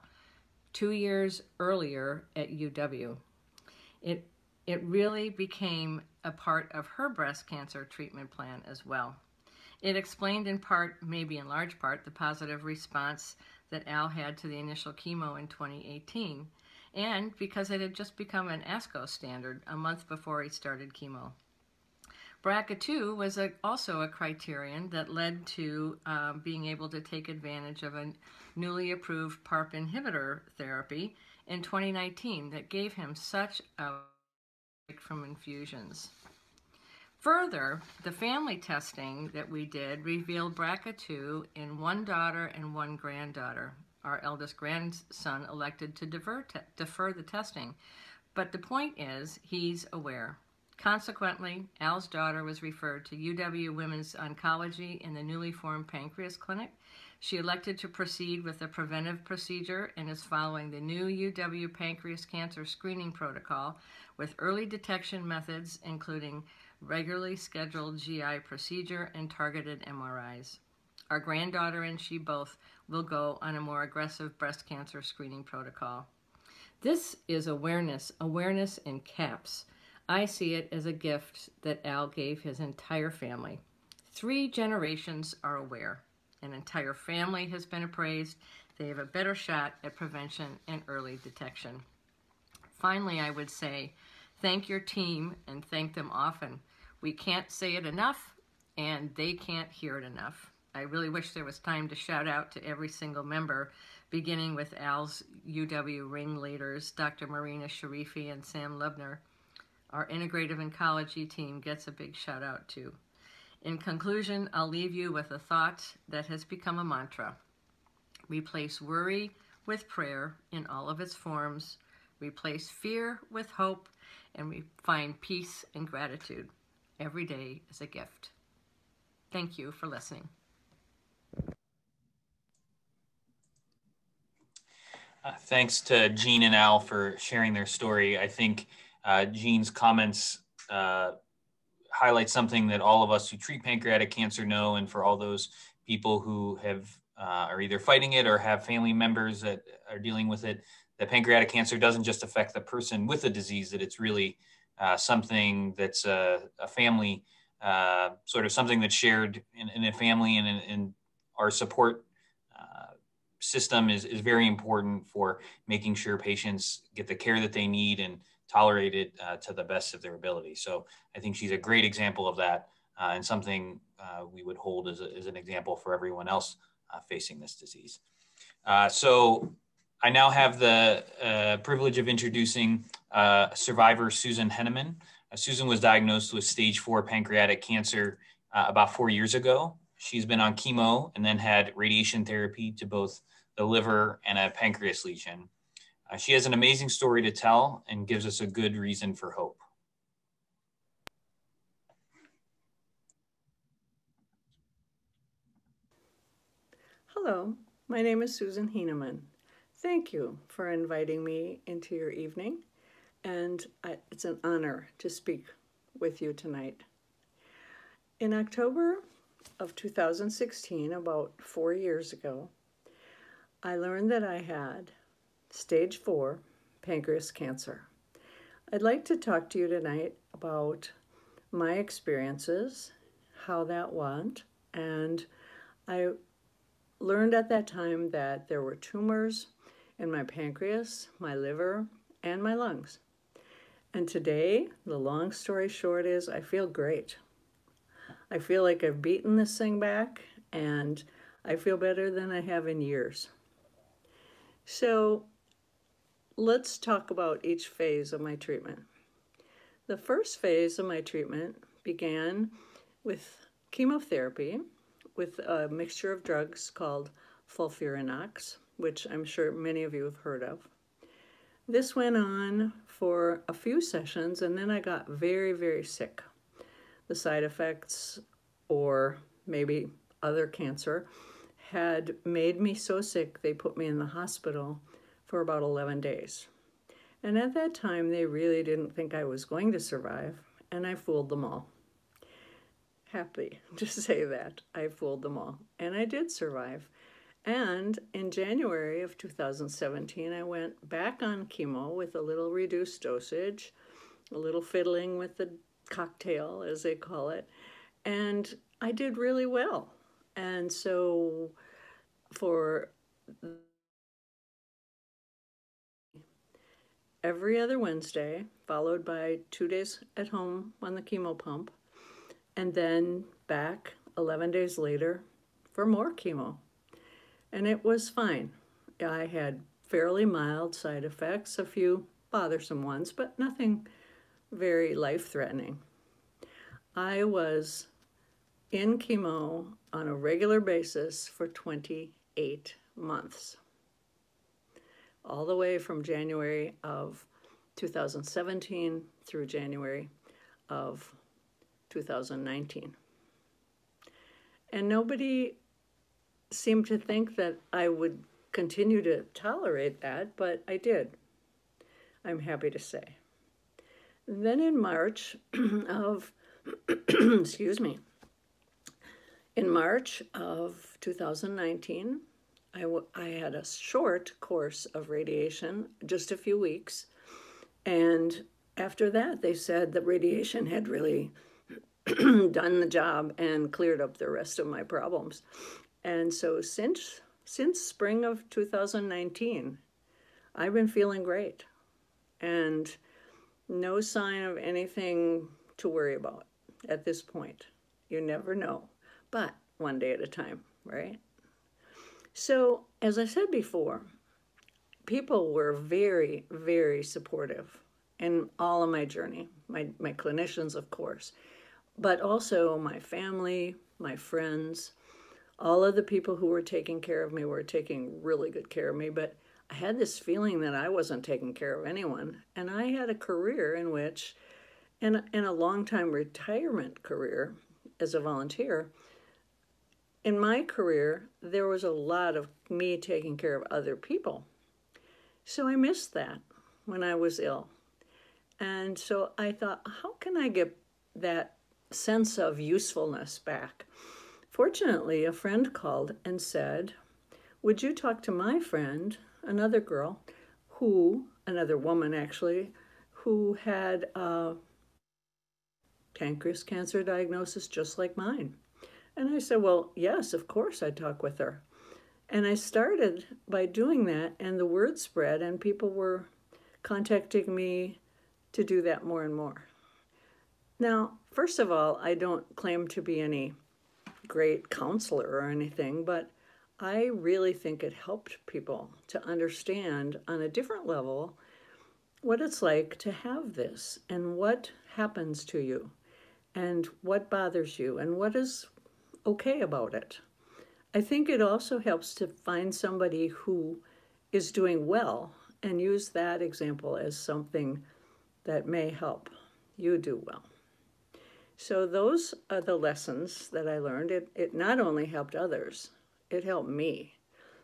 two years earlier at UW. It, it really became a part of her breast cancer treatment plan as well. It explained in part, maybe in large part, the positive response that Al had to the initial chemo in 2018, and because it had just become an ASCO standard a month before he started chemo. BRCA2 was a, also a criterion that led to um, being able to take advantage of a newly approved PARP inhibitor therapy in 2019 that gave him such a break from infusions. Further, the family testing that we did revealed BRCA2 in one daughter and one granddaughter. Our eldest grandson elected to defer, defer the testing, but the point is he's aware. Consequently, Al's daughter was referred to UW Women's Oncology in the newly formed pancreas clinic. She elected to proceed with a preventive procedure and is following the new UW pancreas cancer screening protocol with early detection methods including regularly scheduled GI procedure and targeted MRIs. Our granddaughter and she both will go on a more aggressive breast cancer screening protocol. This is awareness, awareness in caps. I see it as a gift that Al gave his entire family. Three generations are aware. An entire family has been appraised. They have a better shot at prevention and early detection. Finally, I would say thank your team and thank them often. We can't say it enough, and they can't hear it enough. I really wish there was time to shout out to every single member, beginning with Al's UW ringleaders, Dr. Marina Sharifi and Sam Lubner. Our integrative oncology team gets a big shout out too. In conclusion, I'll leave you with a thought that has become a mantra. Replace worry with prayer in all of its forms. Replace fear with hope and we find peace and gratitude. Every day is a gift. Thank you for listening. Uh, thanks to Jean and Al for sharing their story. I think uh, Jean's comments uh, highlight something that all of us who treat pancreatic cancer know, and for all those people who have uh, are either fighting it or have family members that are dealing with it, that pancreatic cancer doesn't just affect the person with the disease; that it's really uh, something that's a, a family, uh, sort of something that's shared in, in a family, and, in our support uh, system is, is very important for making sure patients get the care that they need and tolerate it uh, to the best of their ability. So I think she's a great example of that uh, and something we would hold as, a, as, an example for everyone else facing this disease. So I now have the uh, privilege of introducing survivor Susan Henneman. Susan was diagnosed with stage four pancreatic cancer about four years ago. She's been on chemo and then had radiation therapy to both the liver and a pancreas lesion. Uh, she has an amazing story to tell and gives us a good reason for hope. Hello, my name is Susan Heeneman. Thank you for inviting me into your evening, and I, it's an honor to speak with you tonight. In October of 2016, about four years ago, I learned that I had stage four pancreas cancer. I'd like to talk to you tonight about my experiences, how that went, and I learned at that time that there were tumors in my pancreas, my liver, and my lungs. And today, the long story short is I feel great. I feel like I've beaten this thing back and I feel better than I have in years. So let's talk about each phase of my treatment. The first phase of my treatment began with chemotherapy with a mixture of drugs called FOLFIRINOX, which I'm sure many of you have heard of. This went on for a few sessions and then I got very, very sick. The side effects or maybe other cancer had made me so sick they put me in the hospital for about 11 days. And at that time, they really didn't think I was going to survive, and I fooled them all happy [laughs] to say that. I fooled them all. And I did survive. And in January of 2017, I went back on chemo with a little reduced dosage, a little fiddling with the cocktail, as they call it. And I did really well. And so for every other Wednesday, followed by two days at home on the chemo pump, and then back 11 days later for more chemo. And it was fine. I had fairly mild side effects, a few bothersome ones, but nothing very life threatening. I was in chemo on a regular basis for 28 months, all the way from January of 2017 through January of 2019. And nobody seemed to think that I would continue to tolerate that, but I did. I'm happy to say. Then in March [clears throat] of, [clears throat] excuse me, in March of 2019, I, I had a short course of radiation, just a few weeks. And after that, they said the radiation had really [clears throat] done the job and cleared up the rest of my problems. And so since since spring of 2019, I've been feeling great and no sign of anything to worry about at this point. You never know, but one day at a time, right? So, as I said before, people were very, very supportive in all of my journey, my, my clinicians, of course but also my family, my friends, all of the people who were taking care of me were taking really good care of me. But I had this feeling that I wasn't taking care of anyone. And I had a career in which, in, in a long time retirement career as a volunteer, in my career, there was a lot of me taking care of other people. So I missed that when I was ill. And so I thought, how can I get that sense of usefulness back. Fortunately, a friend called and said, Would you talk to my friend, another girl, who, another woman actually, who had a pancreas cancer diagnosis just like mine? And I said, Well, yes, of course I'd talk with her. And I started by doing that, and the word spread, and people were contacting me to do that more and more. Now, first of all, I don't claim to be any great counselor or anything, but I really think it helped people to understand on a different level what it's like to have this and what happens to you and what bothers you and what is okay about it. I think it also helps to find somebody who is doing well and use that example as something that may help you do well. So those are the lessons that I learned. It, it not only helped others, it helped me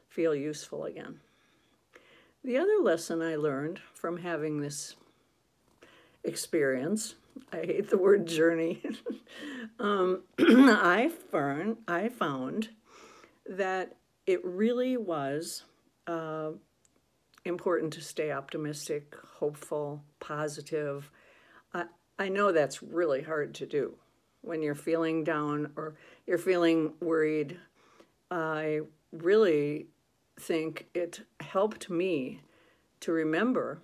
feel useful again. The other lesson I learned from having this experience, I hate the word journey, [laughs] um, [clears throat] I, found, I found that it really was uh, important to stay optimistic, hopeful, positive. I, know that's really hard to do when you're feeling down or you're feeling worried. I really think it helped me to remember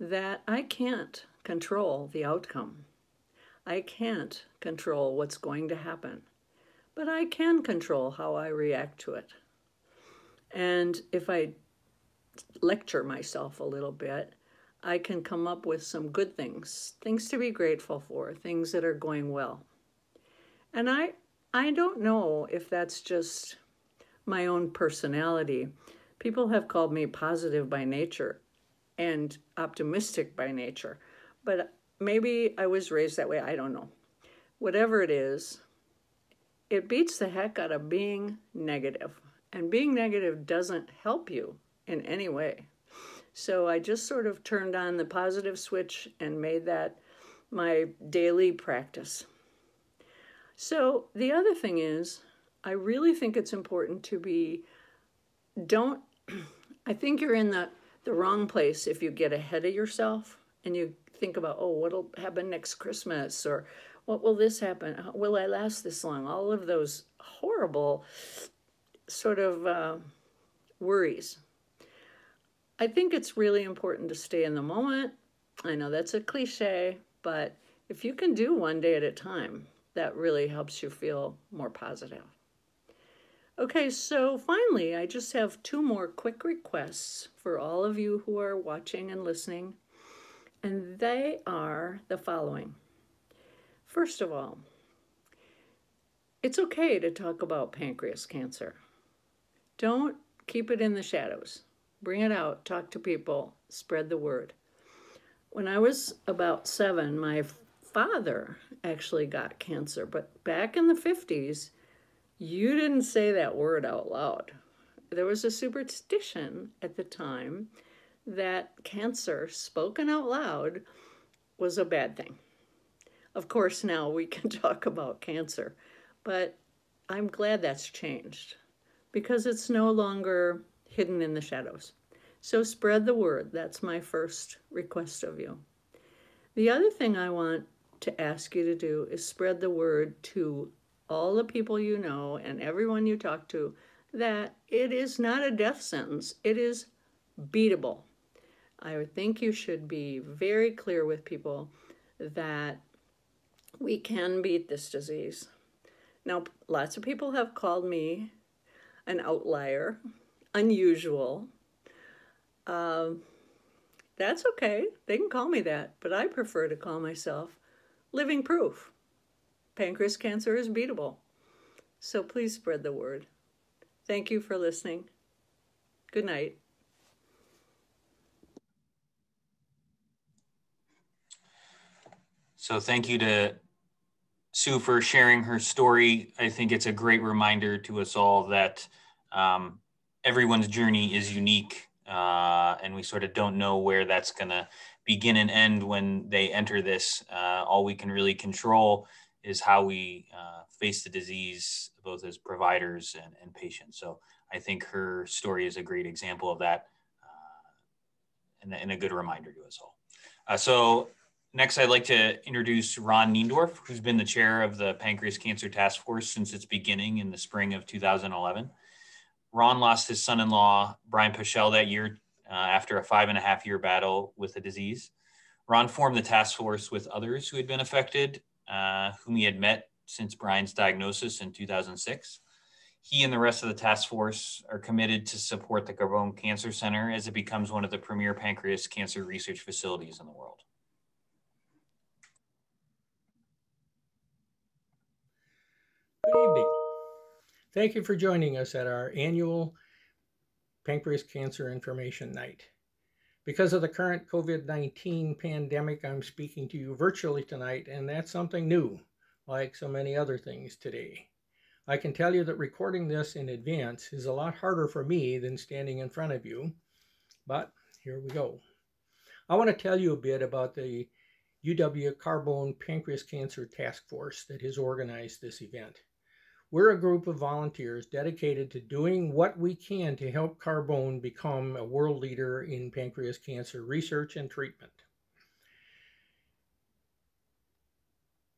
that I can't control the outcome. I can't control what's going to happen, but I can control how I react to it. And if I lecture myself a little bit, I can come up with some good things, things to be grateful for, things that are going well. And I I don't know if that's just my own personality. People have called me positive by nature and optimistic by nature, but maybe I was raised that way. I don't know. Whatever it is, it beats the heck out of being negative. And being negative doesn't help you in any way. So I just sort of turned on the positive switch and made that my daily practice. So the other thing is, I really think it's important to be, don't, [clears throat] I think you're in the, the wrong place if you get ahead of yourself and you think about, oh, what'll happen next Christmas or what will this happen? Will I last this long? All of those horrible sort of uh, worries. I think it's really important to stay in the moment. I know that's a cliche, but if you can do one day at a time, that really helps you feel more positive. Okay, so finally, I just have two more quick requests for all of you who are watching and listening, and they are the following. First of all, it's okay to talk about pancreas cancer. Don't keep it in the shadows. Bring it out, talk to people, spread the word. When I was about seven, my father actually got cancer, but back in the 50s, you didn't say that word out loud. There was a superstition at the time that cancer spoken out loud was a bad thing. Of course, now we can [laughs] talk about cancer, but I'm glad that's changed because it's no longer hidden in the shadows. So spread the word. That's my first request of you. The other thing I want to ask you to do is spread the word to all the people you know and everyone you talk to that it is not a death sentence, it is beatable. I think you should be very clear with people that we can beat this disease. Now, lots of people have called me an outlier, unusual. Uh, that's okay. They can call me that, but I prefer to call myself living proof pancreas cancer is beatable. So please spread the word. Thank you for listening. Good night. So thank you to Sue for sharing her story. I think it's a great reminder to us all that um, everyone's journey is unique, uh, and we sort of don't know where that's going to begin and end when they enter this. Uh, all we can really control is how we uh, face the disease, both as providers and, and, patients. So I think her story is a great example of that uh, and, and, a good reminder to us all. Uh, so next, I'd like to introduce Ron Niendorf, who's been the chair of the Pancreas Cancer Task Force since its beginning in the spring of 2011. Ron lost his son-in-law, Brian Pichel, that year uh, after a five and a half year battle with the disease. Ron formed the task force with others who had been affected, uh, whom he had met since Brian's diagnosis in 2006. He and the rest of the task force are committed to support the Carbone Cancer Center as it becomes one of the premier pancreas cancer research facilities in the world. Thank you for joining us at our annual Pancreas Cancer Information Night. Because of the current COVID 19 pandemic, I'm speaking to you virtually tonight, and that's something new, like so many other things today. I can tell you that recording this in advance is a lot harder for me than standing in front of you, but here we go. I want to tell you a bit about the UW Carbone Pancreas Cancer Task Force that has organized this event. We're a group of volunteers dedicated to doing what we can to help Carbone become a world leader in pancreas cancer research and treatment.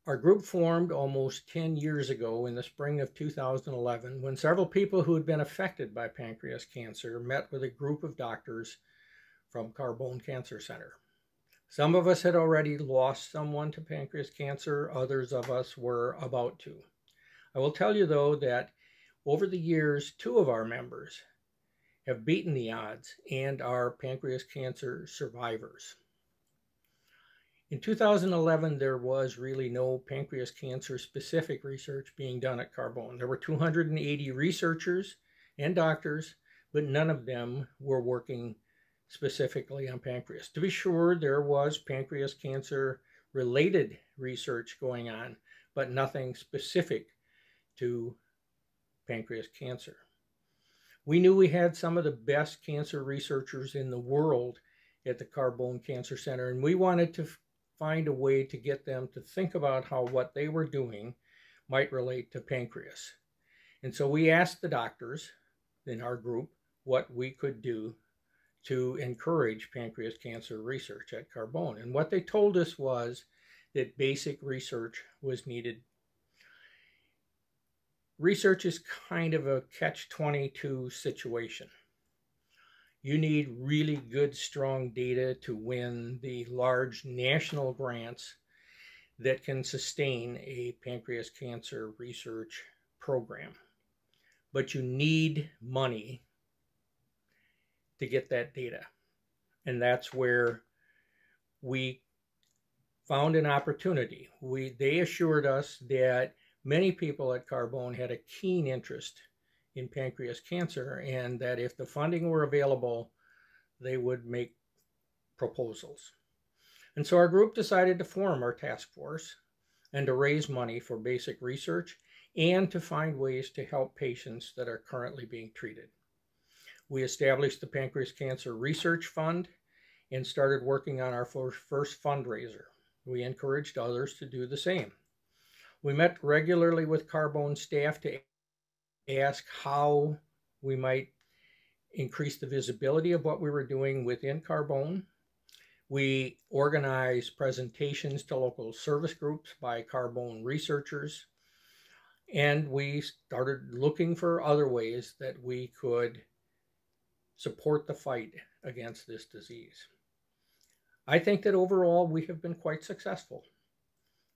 Our group formed almost 10 years ago in the spring of 2011 when several people who had been affected by pancreas cancer met with a group of doctors from Carbone Cancer Center. Some of us had already lost someone to pancreas cancer, others of us were about to. I will tell you, though, that over the years, two of our members have beaten the odds and are pancreas cancer survivors. In 2011, there was really no pancreas cancer specific research being done at Carbone. There were 280 researchers and doctors, but none of them were working specifically on pancreas. To be sure, there was pancreas cancer related research going on, but nothing specific to pancreas cancer. We knew we had some of the best cancer researchers in the world at the Carbone Cancer Center, and we wanted to find a way to get them to think about how what they were doing might relate to pancreas. And so we asked the doctors in our group what we could do to encourage pancreas cancer research at Carbone. And what they told us was that basic research was needed research is kind of a catch 22 situation. You need really good, strong data to win the large national grants that can sustain a pancreas cancer research program. But you need money to get that data. And that's where we found an opportunity. We, they assured us that many people at Carbone had a keen interest in pancreas cancer and that if the funding were available, they would make proposals. And so our group decided to form our task force and to raise money for basic research and to find ways to help patients that are currently being treated. We established the Pancreas Cancer Research Fund and started working on our first fundraiser. We encouraged others to do the same. We met regularly with Carbone staff to ask how we might increase the visibility of what we were doing within Carbone. We organized presentations to local service groups by Carbone researchers, and we started looking for other ways that we could support the fight against this disease. I think that overall we have been quite successful.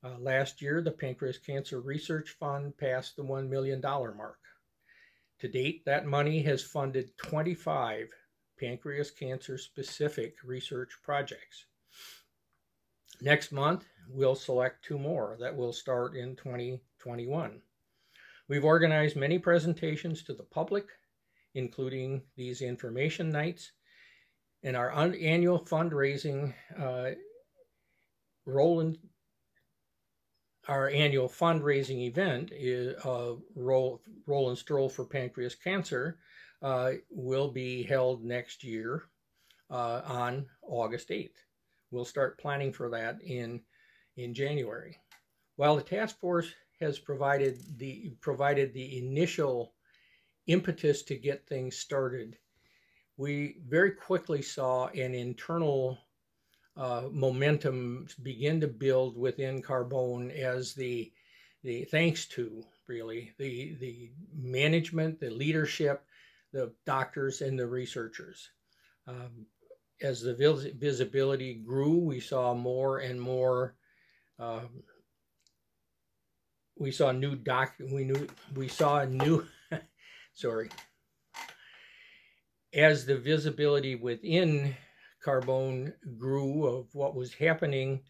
Uh, last year, the Pancreas Cancer Research Fund passed the $1 million mark. To date, that money has funded 25 pancreas cancer specific research projects. Next month, we'll select two more that will start in 2021. We've organized many presentations to the public, including these information nights, and our annual fundraising uh, Roland our annual fundraising event uh, roll, roll and stroll for pancreas cancer uh, will be held next year uh, on august 8th we'll start planning for that in in january. While the task force has provided the provided the initial impetus to get things started we very quickly saw an internal uh, momentum begin to build within Carbone as the the thanks to really the the management, the leadership, the doctors, and the researchers. Um, as the vis visibility grew, we saw more and more. Um, we saw new doc. We knew we saw new. [laughs] sorry. As the visibility within Carbone grew of what was happening,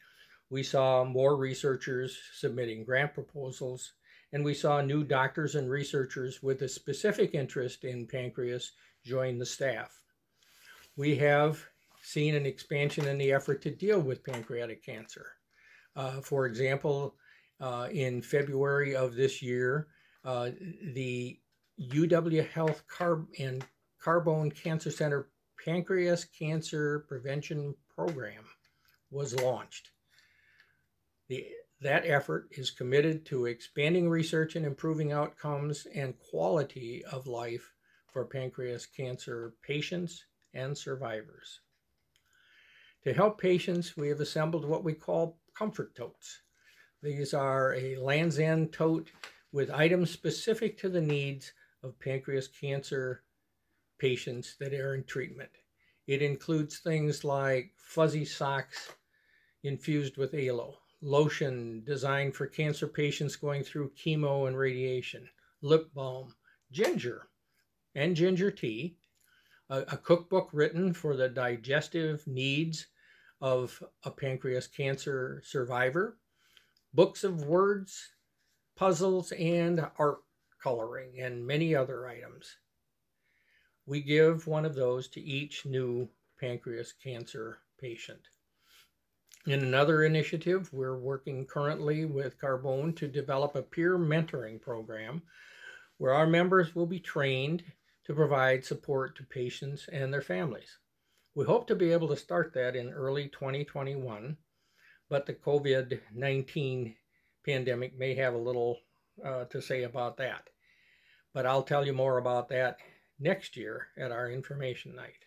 we saw more researchers submitting grant proposals, and we saw new doctors and researchers with a specific interest in pancreas join the staff. We have seen an expansion in the effort to deal with pancreatic cancer. Uh, for example, uh, in February of this year, uh, the UW Health Carb and Carbone Cancer Center Pancreas Cancer Prevention Program was launched. The, that effort is committed to expanding research and improving outcomes and quality of life for pancreas cancer patients and survivors. To help patients, we have assembled what we call comfort totes. These are a Lands' End tote with items specific to the needs of pancreas cancer patients that are in treatment. It includes things like fuzzy socks infused with aloe, lotion designed for cancer patients going through chemo and radiation, lip balm, ginger and ginger tea, a, a cookbook written for the digestive needs of a pancreas cancer survivor, books of words, puzzles, and art coloring, and many other items. We give one of those to each new pancreas cancer patient. In another initiative, we're working currently with Carbone to develop a peer mentoring program where our members will be trained to provide support to patients and their families. We hope to be able to start that in early 2021, but the COVID 19 pandemic may have a little uh, to say about that. But I'll tell you more about that next year at our information night.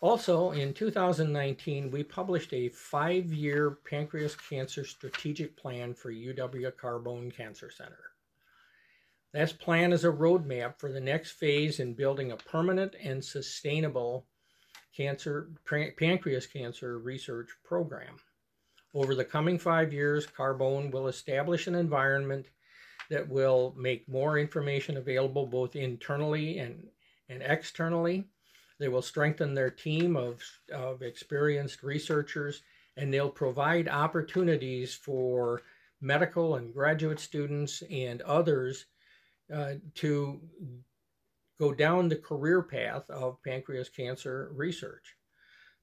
Also, in 2019, we published a five year pancreas cancer strategic plan for UW Carbone Cancer Center. This plan is a roadmap for the next phase in building a permanent and sustainable cancer, pancreas cancer research program. Over the coming five years, Carbone will establish an environment that will make more information available both internally and, and externally. They will strengthen their team of, of experienced researchers and they'll provide opportunities for medical and graduate students and others uh, to go down the career path of pancreas cancer research.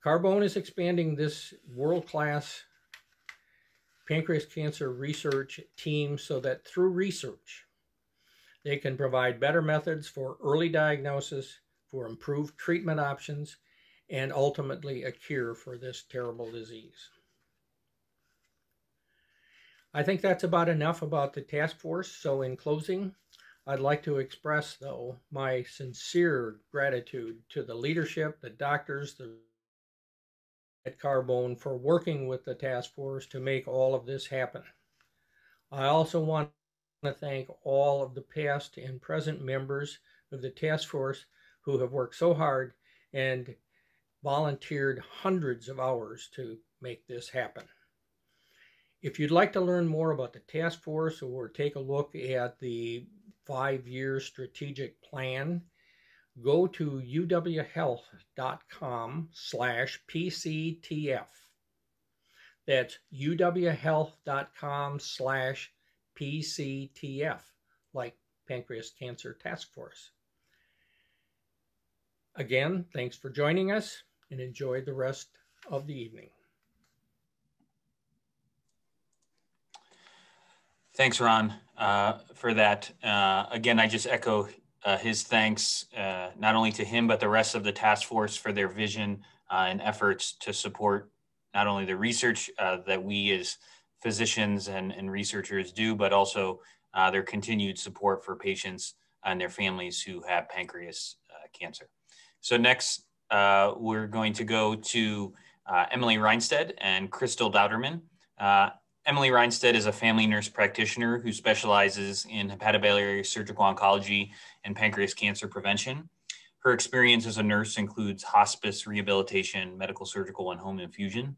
Carbone is expanding this world-class pancreas cancer research team so that through research, they can provide better methods for early diagnosis, for improved treatment options, and ultimately a cure for this terrible disease. I think that's about enough about the task force. So in closing, I'd like to express, though, my sincere gratitude to the leadership, the doctors, the at Carbone for working with the task force to make all of this happen. I also want to thank all of the past and present members of the task force who have worked so hard and volunteered hundreds of hours to make this happen. If you'd like to learn more about the task force or take a look at the five-year strategic plan, go to uwhealth.com slash PCTF. That's uwhealth.com slash PCTF, like Pancreas Cancer Task Force. Again, thanks for joining us and enjoy the rest of the evening. Thanks, Ron, uh, for that. Uh, again, I just echo uh, his thanks uh, not only to him, but the rest of the task force for their vision uh, and efforts to support not only the research uh, that we as physicians and, and researchers do, but also their continued support for patients and their families who have pancreas cancer. So next, we're going to go to Emily Reinstead and Crystal Dowderman. Emily Reinstead is a family nurse practitioner who specializes in hepatobiliary surgical oncology and pancreas cancer prevention. Her experience as a nurse includes hospice, rehabilitation, medical, surgical, and home infusion.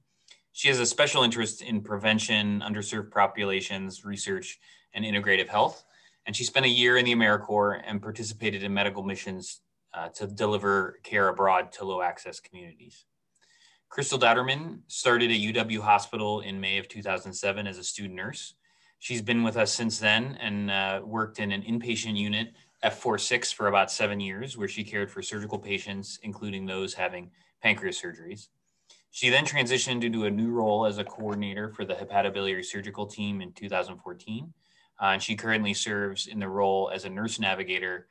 She has a special interest in prevention, underserved populations, research, and integrative health. And she spent a year in the AmeriCorps and participated in medical missions uh, to deliver care abroad to low access communities. Crystal Dowderman started at UW Hospital in May of 2007 as a student nurse. She's been with us since then and uh, worked in an inpatient unit F46 for about seven years, where she cared for surgical patients, including those having pancreas surgeries. She then transitioned into a new role as a coordinator for the hepatobiliary surgical team in 2014. Uh, and she currently serves in the role as a nurse navigator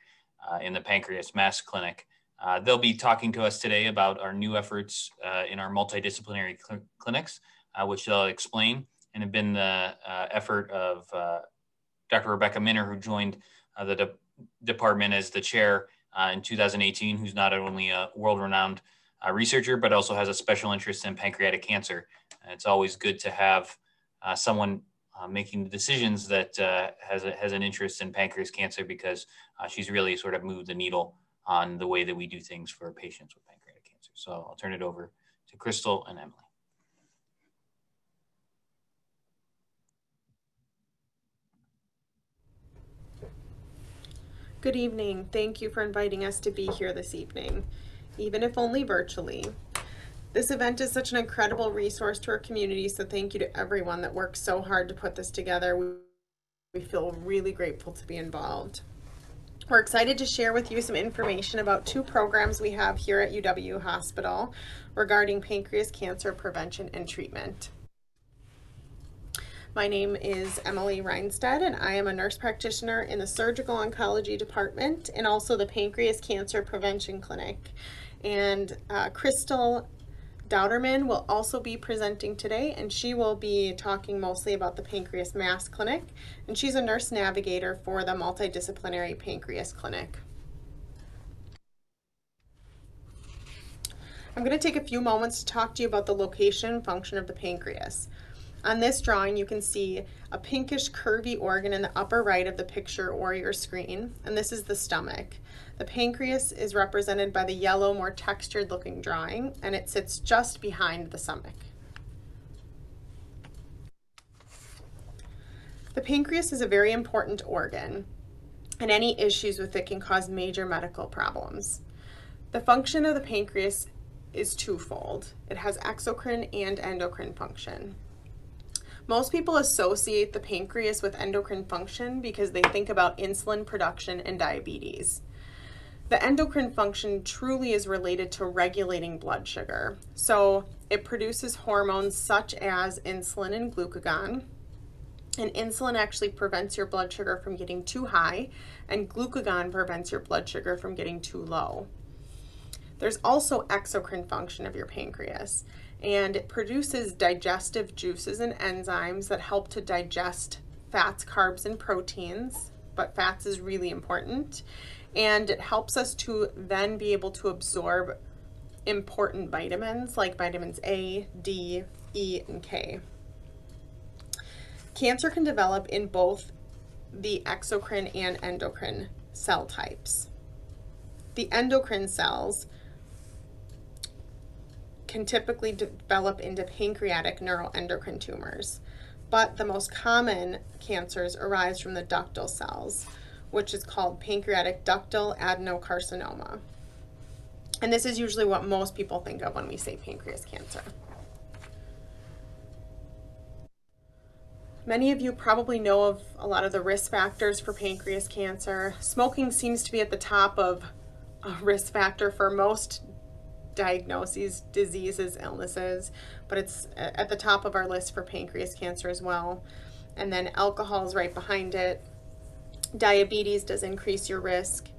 uh, in the Pancreas Mass Clinic. Uh, they'll be talking to us today about our new efforts uh, in our multidisciplinary cl clinics, uh, which they'll explain, and have been the uh, effort of Dr. Rebecca Minter, who joined the de department as the chair in 2018, who's not only a world-renowned uh, researcher, but also has a special interest in pancreatic cancer. And it's always good to have uh, someone uh, making the decisions that uh, has, a, has an interest in pancreas cancer because uh, she's really sort of moved the needle on the way that we do things for patients with pancreatic cancer. So I'll turn it over to Crystal and Emily. Good evening. Thank you for inviting us to be here this evening even if only virtually. This event is such an incredible resource to our community, so thank you to everyone that worked so hard to put this together. We, we feel really grateful to be involved. We're excited to share with you some information about two programs we have here at UW Hospital regarding pancreas cancer prevention and treatment. My name is Emily Reinstead, and I am a nurse practitioner in the Surgical Oncology Department and also the Pancreas Cancer Prevention Clinic. And uh, Crystal Dowderman will also be presenting today, and she will be talking mostly about the Pancreas Mass Clinic, and she's a nurse navigator for the Multidisciplinary Pancreas Clinic. I'm going to take a few moments to talk to you about the location and function of the pancreas. On this drawing, you can see a pinkish curvy organ in the upper right of the picture or your screen, and this is the stomach. The pancreas is represented by the yellow, more textured looking drawing, and it sits just behind the stomach. The pancreas is a very important organ, and any issues with it can cause major medical problems. The function of the pancreas is twofold. It has exocrine and endocrine function. Most people associate the pancreas with endocrine function because they think about insulin production and diabetes. The endocrine function truly is related to regulating blood sugar. So it produces hormones such as insulin and glucagon. And insulin actually prevents your blood sugar from getting too high, and glucagon prevents your blood sugar from getting too low. There's also exocrine function of your pancreas, and it produces digestive juices and enzymes that help to digest fats, carbs, and proteins, but fats is really important and it helps us to then be able to absorb important vitamins like vitamins A, D, E, and K. Cancer can develop in both the exocrine and endocrine cell types. The endocrine cells can typically develop into pancreatic neuroendocrine tumors, but the most common cancers arise from the ductal cells, which is called pancreatic ductal adenocarcinoma. And this is usually what most people think of when we say pancreas cancer. Many of you probably know of a lot of the risk factors for pancreas cancer. Smoking seems to be at the top of a risk factor for most diagnoses, diseases, illnesses, but it's at the top of our list for pancreas cancer as well. And then alcohol is right behind it, diabetes does increase your risk.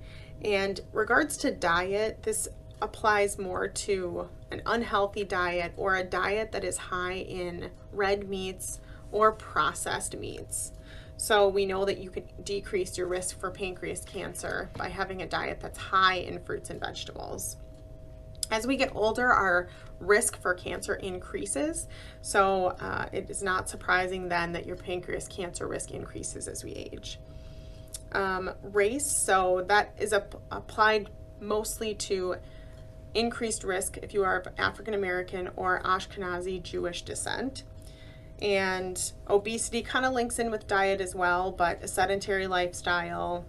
And regards to diet, this applies more to an unhealthy diet or a diet that is high in red meats or processed meats. So we know that you can decrease your risk for pancreas cancer by having a diet that's high in fruits and vegetables. As we get older, our risk for cancer increases. So uh, it is not surprising then that your pancreas cancer risk increases as we age um, race. So that is a, applied mostly to increased risk if you are of African American or Ashkenazi Jewish descent. And obesity kind of links in with diet as well, but a sedentary lifestyle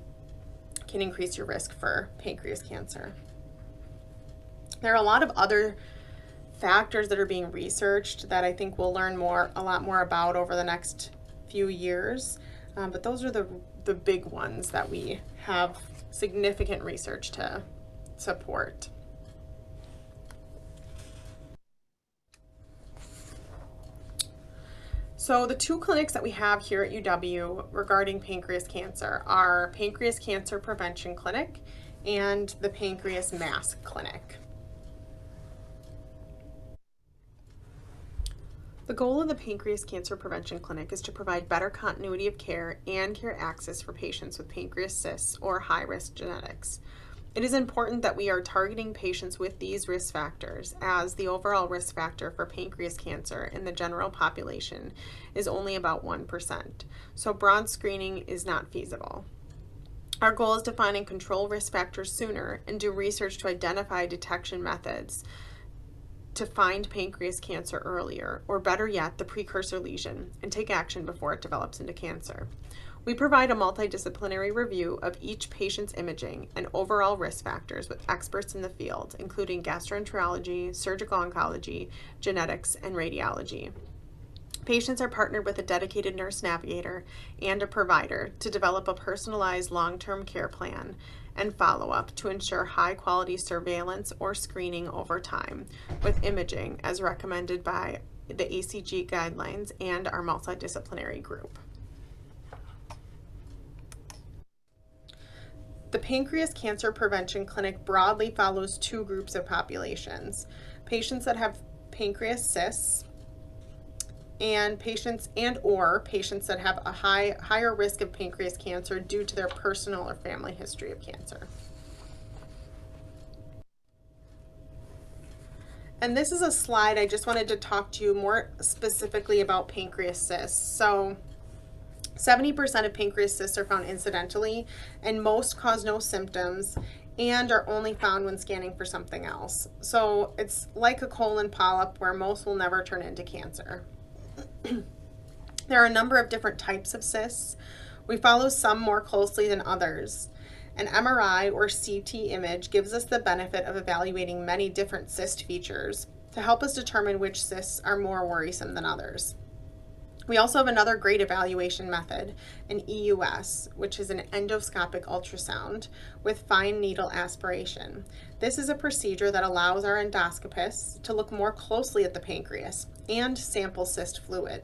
can increase your risk for pancreas cancer. There are a lot of other factors that are being researched that I think we'll learn more, a lot more about over the next few years. Um, but those are the, the big ones that we have significant research to support. So the two clinics that we have here at UW regarding pancreas cancer are Pancreas Cancer Prevention Clinic and the Pancreas Mass Clinic. The goal of the Pancreas Cancer Prevention Clinic is to provide better continuity of care and care access for patients with pancreas cysts or high-risk genetics. It is important that we are targeting patients with these risk factors as the overall risk factor for pancreas cancer in the general population is only about 1%, so broad screening is not feasible. Our goal is to find and control risk factors sooner and do research to identify detection methods to find pancreas cancer earlier, or better yet, the precursor lesion, and take action before it develops into cancer. We provide a multidisciplinary review of each patient's imaging and overall risk factors with experts in the field, including gastroenterology, surgical oncology, genetics, and radiology. Patients are partnered with a dedicated nurse navigator and a provider to develop a personalized long-term care plan and follow-up to ensure high-quality surveillance or screening over time with imaging as recommended by the ACG guidelines and our multidisciplinary group. The Pancreas Cancer Prevention Clinic broadly follows two groups of populations. Patients that have pancreas cysts and patients and or patients that have a high higher risk of pancreas cancer due to their personal or family history of cancer. And this is a slide I just wanted to talk to you more specifically about pancreas cysts. So 70% of pancreas cysts are found incidentally and most cause no symptoms and are only found when scanning for something else. So it's like a colon polyp where most will never turn into cancer. [coughs] there are a number of different types of cysts. We follow some more closely than others. An MRI or CT image gives us the benefit of evaluating many different cyst features to help us determine which cysts are more worrisome than others. We also have another great evaluation method, an EUS, which is an endoscopic ultrasound with fine needle aspiration. This is a procedure that allows our endoscopists to look more closely at the pancreas and sample cyst fluid.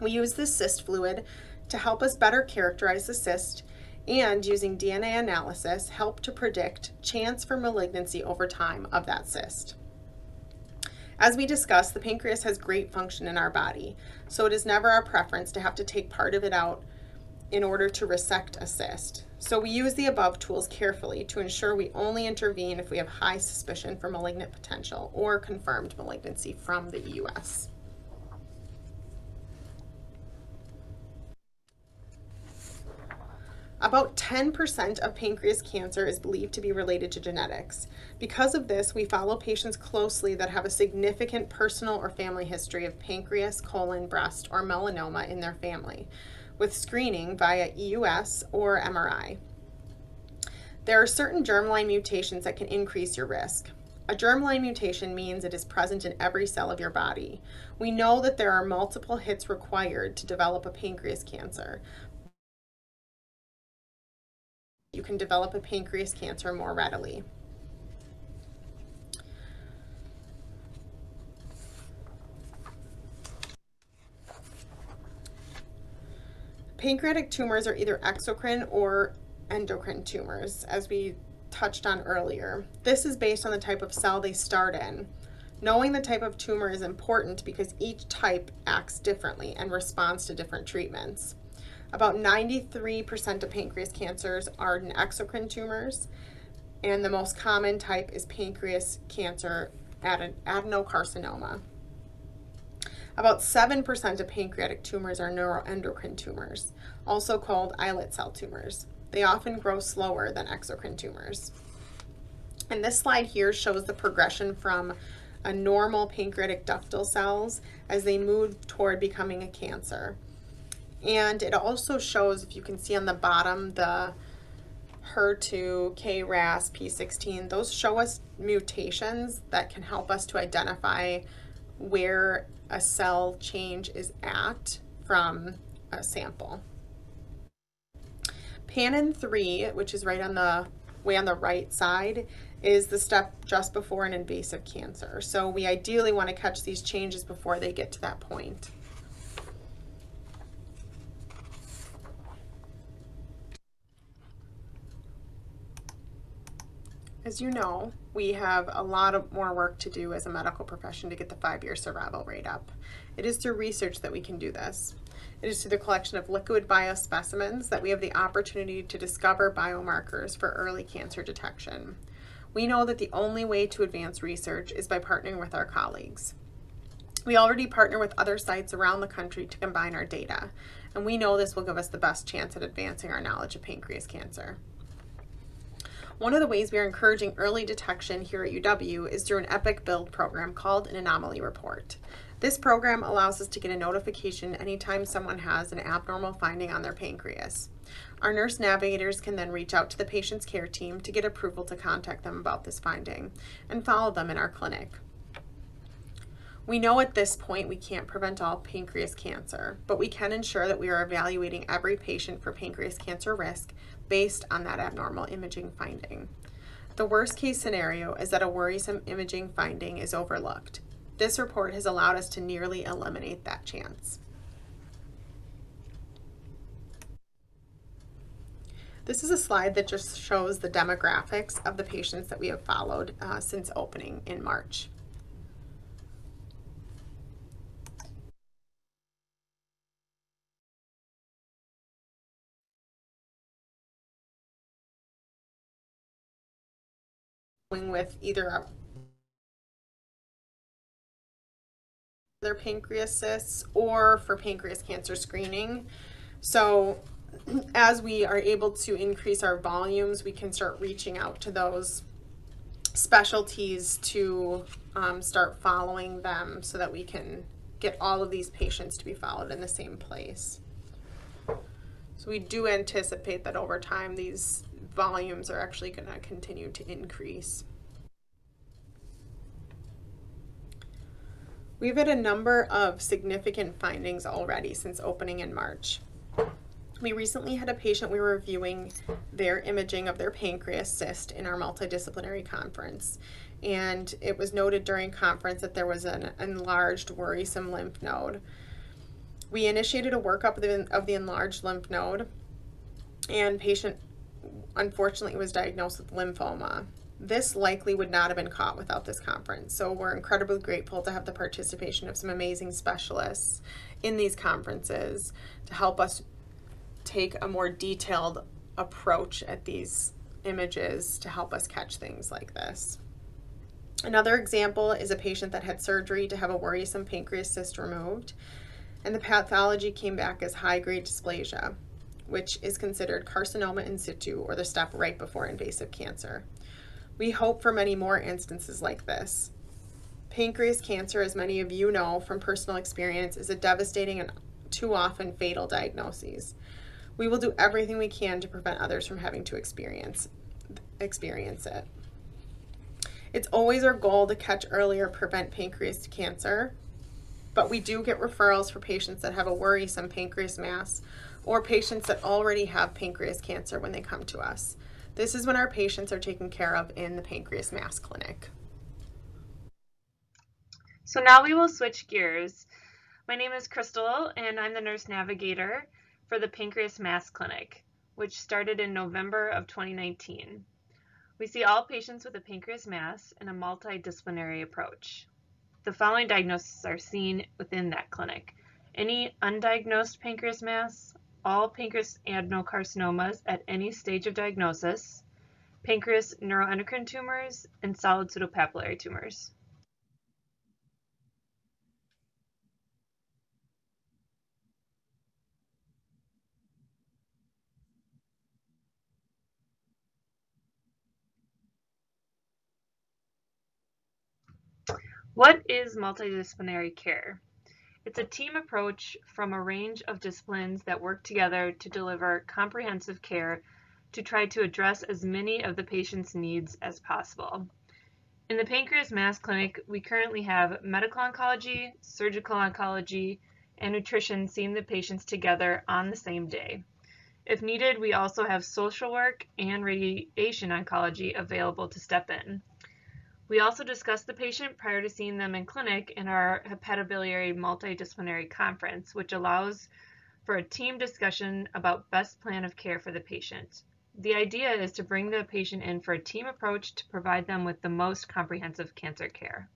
We use this cyst fluid to help us better characterize the cyst and using DNA analysis help to predict chance for malignancy over time of that cyst. As we discussed, the pancreas has great function in our body, so it is never our preference to have to take part of it out in order to resect a cyst. So we use the above tools carefully to ensure we only intervene if we have high suspicion for malignant potential or confirmed malignancy from the EUS. About 10% of pancreas cancer is believed to be related to genetics. Because of this, we follow patients closely that have a significant personal or family history of pancreas, colon, breast, or melanoma in their family, with screening via EUS or MRI. There are certain germline mutations that can increase your risk. A germline mutation means it is present in every cell of your body. We know that there are multiple hits required to develop a pancreas cancer, you can develop a pancreas cancer more readily. Pancreatic tumors are either exocrine or endocrine tumors, as we touched on earlier. This is based on the type of cell they start in. Knowing the type of tumor is important because each type acts differently and responds to different treatments. About 93% of pancreas cancers are exocrine tumors, and the most common type is pancreas cancer aden adenocarcinoma. About 7% of pancreatic tumors are neuroendocrine tumors, also called islet cell tumors. They often grow slower than exocrine tumors. And this slide here shows the progression from a normal pancreatic ductal cells as they move toward becoming a cancer. And it also shows, if you can see on the bottom, the HER2, KRAS, P16, those show us mutations that can help us to identify where a cell change is at from a sample. PanIN 3, which is right on the way on the right side, is the step just before an invasive cancer. So we ideally want to catch these changes before they get to that point. As you know, we have a lot of more work to do as a medical profession to get the five-year survival rate up. It is through research that we can do this. It is through the collection of liquid biospecimens that we have the opportunity to discover biomarkers for early cancer detection. We know that the only way to advance research is by partnering with our colleagues. We already partner with other sites around the country to combine our data, and we know this will give us the best chance at advancing our knowledge of pancreas cancer. One of the ways we are encouraging early detection here at UW is through an EPIC build program called an anomaly report. This program allows us to get a notification anytime someone has an abnormal finding on their pancreas. Our nurse navigators can then reach out to the patient's care team to get approval to contact them about this finding and follow them in our clinic. We know at this point we can't prevent all pancreas cancer, but we can ensure that we are evaluating every patient for pancreas cancer risk based on that abnormal imaging finding. The worst case scenario is that a worrisome imaging finding is overlooked. This report has allowed us to nearly eliminate that chance. This is a slide that just shows the demographics of the patients that we have followed uh, since opening in March. With either a their pancreas cysts or for pancreas cancer screening. So [clears throat] as we are able to increase our volumes, we can start reaching out to those specialties to um, start following them so that we can get all of these patients to be followed in the same place. So we do anticipate that over time these volumes are actually going to continue to increase. We've had a number of significant findings already since opening in March. We recently had a patient we were reviewing their imaging of their pancreas cyst in our multidisciplinary conference. And it was noted during conference that there was an enlarged worrisome lymph node. We initiated a workup of the, of the enlarged lymph node and patient unfortunately was diagnosed with lymphoma. This likely would not have been caught without this conference. So we're incredibly grateful to have the participation of some amazing specialists in these conferences to help us take a more detailed approach at these images to help us catch things like this. Another example is a patient that had surgery to have a worrisome pancreas cyst removed, and the pathology came back as high-grade dysplasia, which is considered carcinoma in situ, or the step right before invasive cancer. We hope for many more instances like this. Pancreas cancer, as many of you know from personal experience, is a devastating and too often fatal diagnosis. We will do everything we can to prevent others from having to experience, experience it. It's always our goal to catch early or prevent pancreas cancer, but we do get referrals for patients that have a worrisome pancreas mass or patients that already have pancreas cancer when they come to us. This is when our patients are taken care of in the pancreas mass clinic. So now we will switch gears. My name is Crystal and I'm the nurse navigator for the Pancreas Mass Clinic, which started in November of 2019. We see all patients with a pancreas mass in a multidisciplinary approach. The following diagnoses are seen within that clinic. Any undiagnosed pancreas mass, all pancreas adenocarcinomas at any stage of diagnosis, pancreas neuroendocrine tumors, and solid pseudopapillary tumors. What is multidisciplinary care? It's a team approach from a range of disciplines that work together to deliver comprehensive care to try to address as many of the patient's needs as possible. In the Pancreas Mass Clinic, we currently have medical oncology, surgical oncology, and nutrition seeing the patients together on the same day. If needed, we also have social work and radiation oncology available to step in. We also discuss the patient prior to seeing them in clinic in our hepatobiliary multidisciplinary conference, which allows for a team discussion about best plan of care for the patient. The idea is to bring the patient in for a team approach to provide them with the most comprehensive cancer care.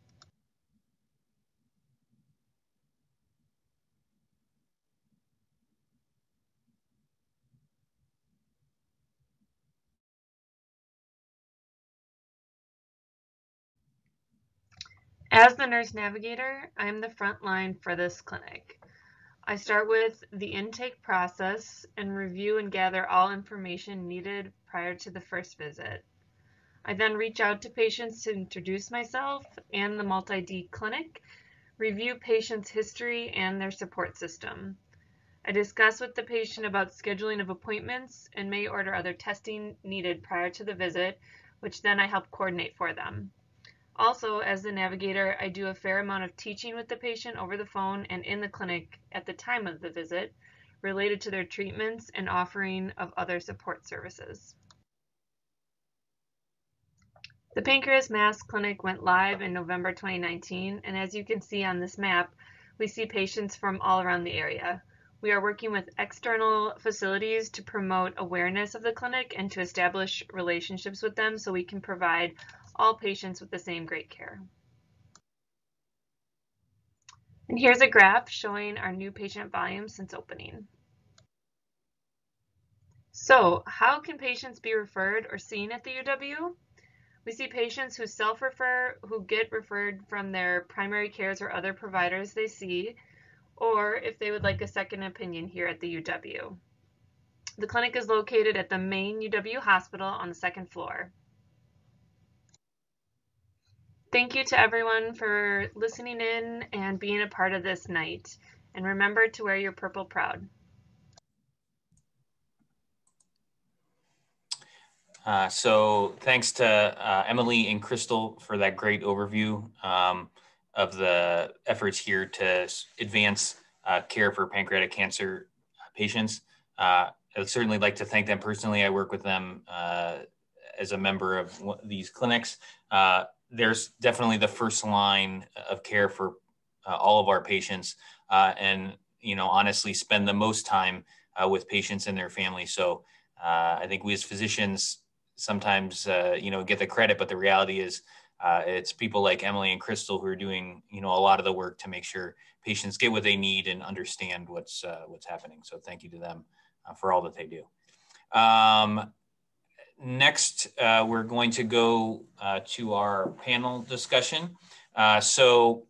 As the nurse navigator, I'm the front line for this clinic. I start with the intake process and review and gather all information needed prior to the first visit. I then reach out to patients to introduce myself and the Multi-D clinic, review patient's history and their support system. I discuss with the patient about scheduling of appointments and may order other testing needed prior to the visit, which then I help coordinate for them. Also, as the navigator, I do a fair amount of teaching with the patient over the phone and in the clinic at the time of the visit related to their treatments and offering of other support services. The Pancreas Mass Clinic went live in November 2019, and as you can see on this map, we see patients from all around the area. We are working with external facilities to promote awareness of the clinic and to establish relationships with them so we can provide all patients with the same great care. And here's a graph showing our new patient volume since opening. So how can patients be referred or seen at the UW? We see patients who self-refer, who get referred from their primary cares or other providers they see, or if they would like a second opinion here at the UW. The clinic is located at the main UW hospital on the second floor. Thank you to everyone for listening in and being a part of this night. And remember to wear your purple proud. Uh, so thanks to uh, Emily and Crystal for that great overview um, of the efforts here to advance uh, care for pancreatic cancer patients. Uh, I would certainly like to thank them personally. I work with them uh, as a member of these clinics. There's definitely the first line of care for uh, all of our patients uh, and you know honestly spend the most time uh, with patients and their families so uh, i think we as physicians sometimes uh, you know get the credit but the reality is uh, it's people like emily and crystal who are doing you know a lot of the work to make sure patients get what they need and understand what's what's happening. So thank you to them for all that they do. Um, next, uh, we're going to go uh, to our panel discussion. Uh, so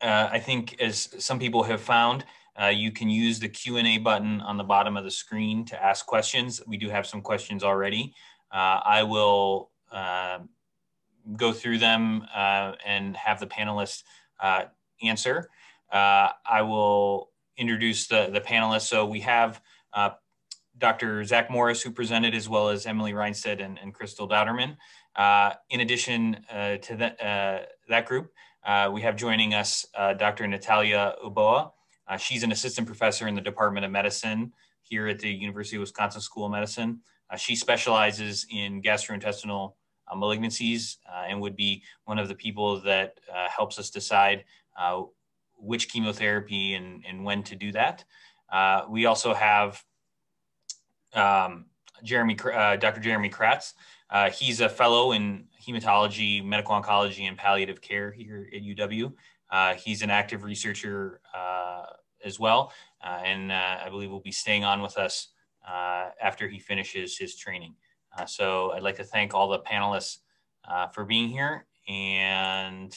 uh, I think as some people have found, uh, you can use the Q&A button on the bottom of the screen to ask questions. We do have some questions already. Uh, I will go through them and have the panelists answer. I will introduce the, the panelists. So we have Dr. Zach Morris, who presented, as well as Emily Reinstead and, and Crystal Dowderman. Uh, in addition uh, to that, uh, that group, uh, we have joining us uh, Dr. Natalia Uboha. She's an assistant professor in the Department of Medicine here at the University of Wisconsin School of Medicine. she specializes in gastrointestinal malignancies and would be one of the people that helps us decide which chemotherapy and, and when to do that. we also have um, Jeremy, uh, Dr. Jeremy Kratz. Uh, he's a fellow in hematology, medical oncology, and palliative care here at UW. Uh, he's an active researcher uh, as well, uh, and uh, I believe will be staying on with us after he finishes his training. so I'd like to thank all the panelists for being here, and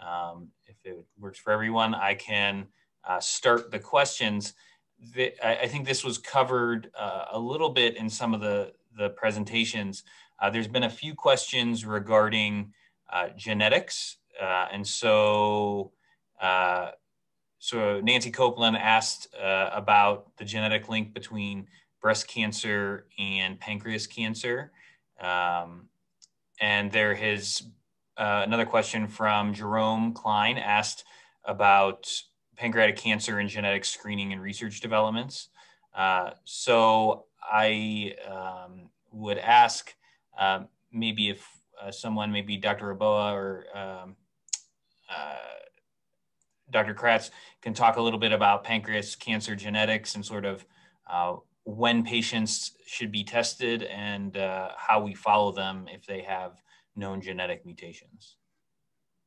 um, if it works for everyone, I can start the questions the, I, think this was covered uh, a little bit in some of the, the presentations. Uh, there's been a few questions regarding uh, genetics uh, and so, uh, so Nancy Copeland asked about the genetic link between breast cancer and pancreas cancer. Um, and there is uh, another question from Jerome Klein asked about pancreatic cancer and genetic screening and research developments. Uh, so I um, would ask uh, maybe if uh, someone, maybe Dr. Uboha or um, uh, Dr. Kratz can talk a little bit about pancreas cancer genetics and sort of uh, when patients should be tested and uh, how we follow them if they have known genetic mutations.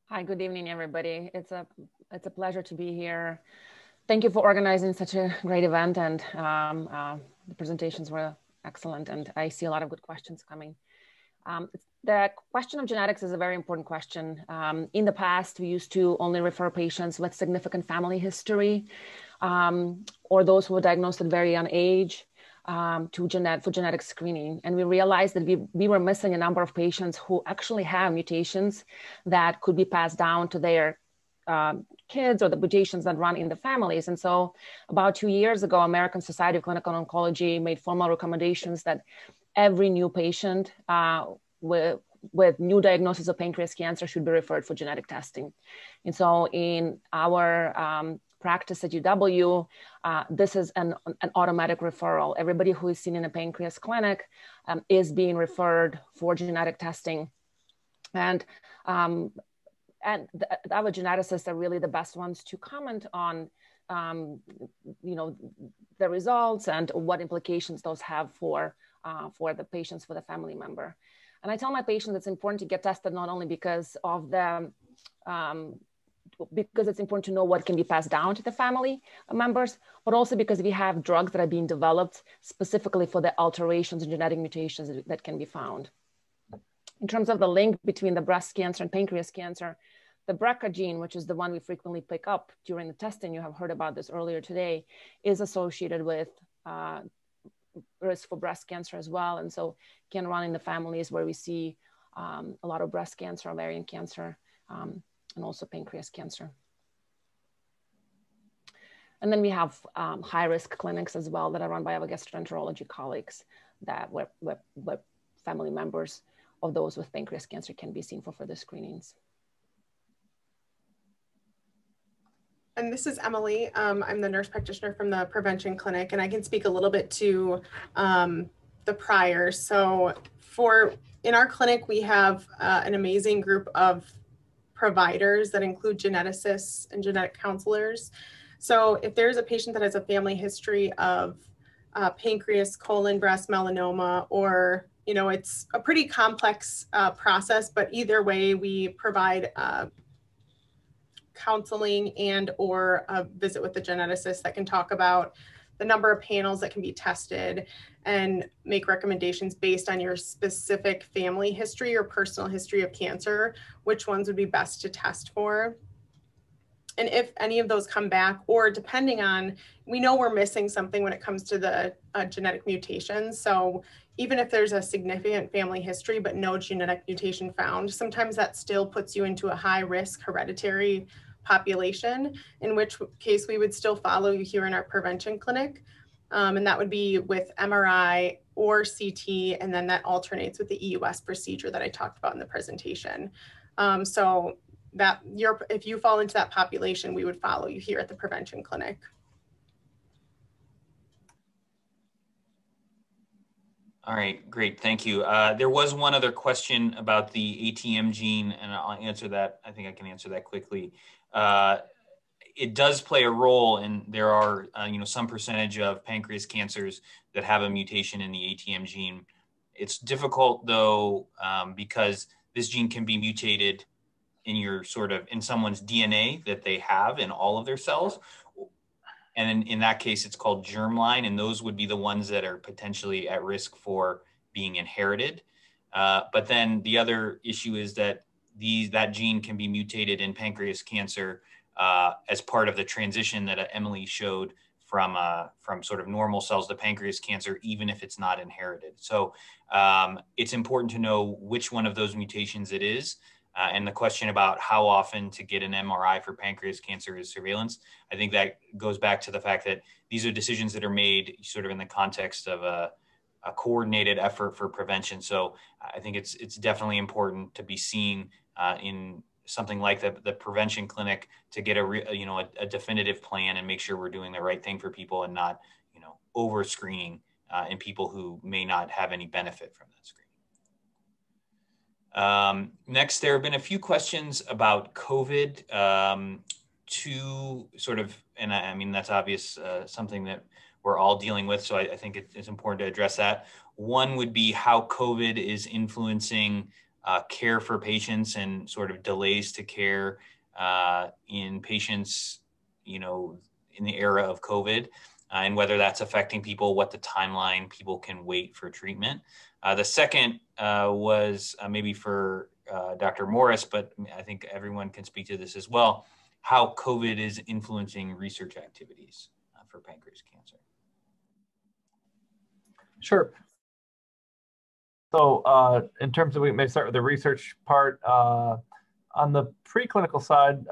Hi, good evening, everybody. It's a it's a pleasure to be here. Thank you for organizing such a great event, and um, uh, the presentations were excellent. And I see a lot of good questions coming. Um, the question of genetics is a very important question. Um, in the past, we used to only refer patients with significant family history um, or those who were diagnosed at very young age um, to genet- for genetic screening. And we realized that we, we were missing a number of patients who actually have mutations that could be passed down to their um, kids or the mutations that run in the families. And so about two years ago, American Society of Clinical Oncology made formal recommendations that every new patient uh, with, with new diagnosis of pancreas cancer should be referred for genetic testing. And so in our um, practice at UW, uh, this is an, an automatic referral. Everybody who is seen in a pancreas clinic um, is being referred for genetic testing. And, um, and the, our geneticists are really the best ones to comment on um, you know, the results and what implications those have for, uh, for the patients, for the family member. And I tell my patients it's important to get tested not only because of the um, because it's important to know what can be passed down to the family members, but also because we have drugs that are being developed specifically for the alterations and genetic mutations that can be found. In terms of the link between the breast cancer and pancreas cancer, the BRCA gene, which is the one we frequently pick up during the testing, you have heard about this earlier today, is associated with uh, risk for breast cancer as well. And so can run in the families where we see um, a lot of breast cancer, ovarian cancer, um, and also pancreas cancer. And then we have um, high risk clinics as well that are run by our gastroenterology colleagues that where, where, where, family members of those with pancreas cancer can be seen for further screenings. And this is Emily. Um, I'm the nurse practitioner from the prevention clinic, and I can speak a little bit to um, the prior. So for in our clinic, we have uh, an amazing group of providers that include geneticists and genetic counselors. So if there's a patient that has a family history of uh, pancreas, colon, breast melanoma, or you know, it's a pretty complex uh, process, but either way, we provide uh, counseling and or a visit with the geneticist that can talk about the number of panels that can be tested and make recommendations based on your specific family history or personal history of cancer, which ones would be best to test for. And if any of those come back, or depending on, we know we're missing something when it comes to the uh, genetic mutations. So even if there's a significant family history, but no genetic mutation found, sometimes that still puts you into a high risk hereditary population, in which case we would still follow you here in our prevention clinic. Um, and that would be with MRI or CT, and then that alternates with the EUS procedure that I talked about in the presentation. Um, so that you're, if you fall into that population, we would follow you here at the prevention clinic. All right, great, thank you. Uh, there was one other question about the ATM gene, and I'll answer that. I think I can answer that quickly uh, it does play a role and there are uh, you know some percentage of pancreas cancers that have a mutation in the ATM gene. It's difficult though um, because this gene can be mutated in your sort of in someone's DNA that they have in all of their cells. And in, in that case, it's called germline, and those would be the ones that are potentially at risk for being inherited. Uh, but then the other issue is that these that gene can be mutated in pancreas cancer uh, as part of the transition that uh, Emily showed from uh, from sort of normal cells to pancreas cancer, even if it's not inherited. So um, it's important to know which one of those mutations it is. Uh, and the question about how often to get an MRI for pancreas cancer is surveillance. I think that goes back to the fact that these are decisions that are made sort of in the context of a, a coordinated effort for prevention. So I think it's it's definitely important to be seen uh, in something like the, the prevention clinic to get a you know a, a, definitive plan and make sure we're doing the right thing for people and not you know over screening uh, in people who may not have any benefit from that screening. Um, next, there have been a few questions about COVID. Um, two sort of, and I, I mean, that's obvious, uh, something that we're all dealing with. So I, I think it, it's important to address that. One would be how COVID is influencing uh, care for patients and sort of delays to care uh, in patients, you know, in the era of COVID, uh, and whether that's affecting people, what the timeline people can wait for treatment. Uh, the second uh, was uh, maybe for uh, Dr. Morris, but I think everyone can speak to this as well, how COVID is influencing research activities uh, for pancreas cancer. Sure. So uh, in terms of, we may start with the research part. on the preclinical side,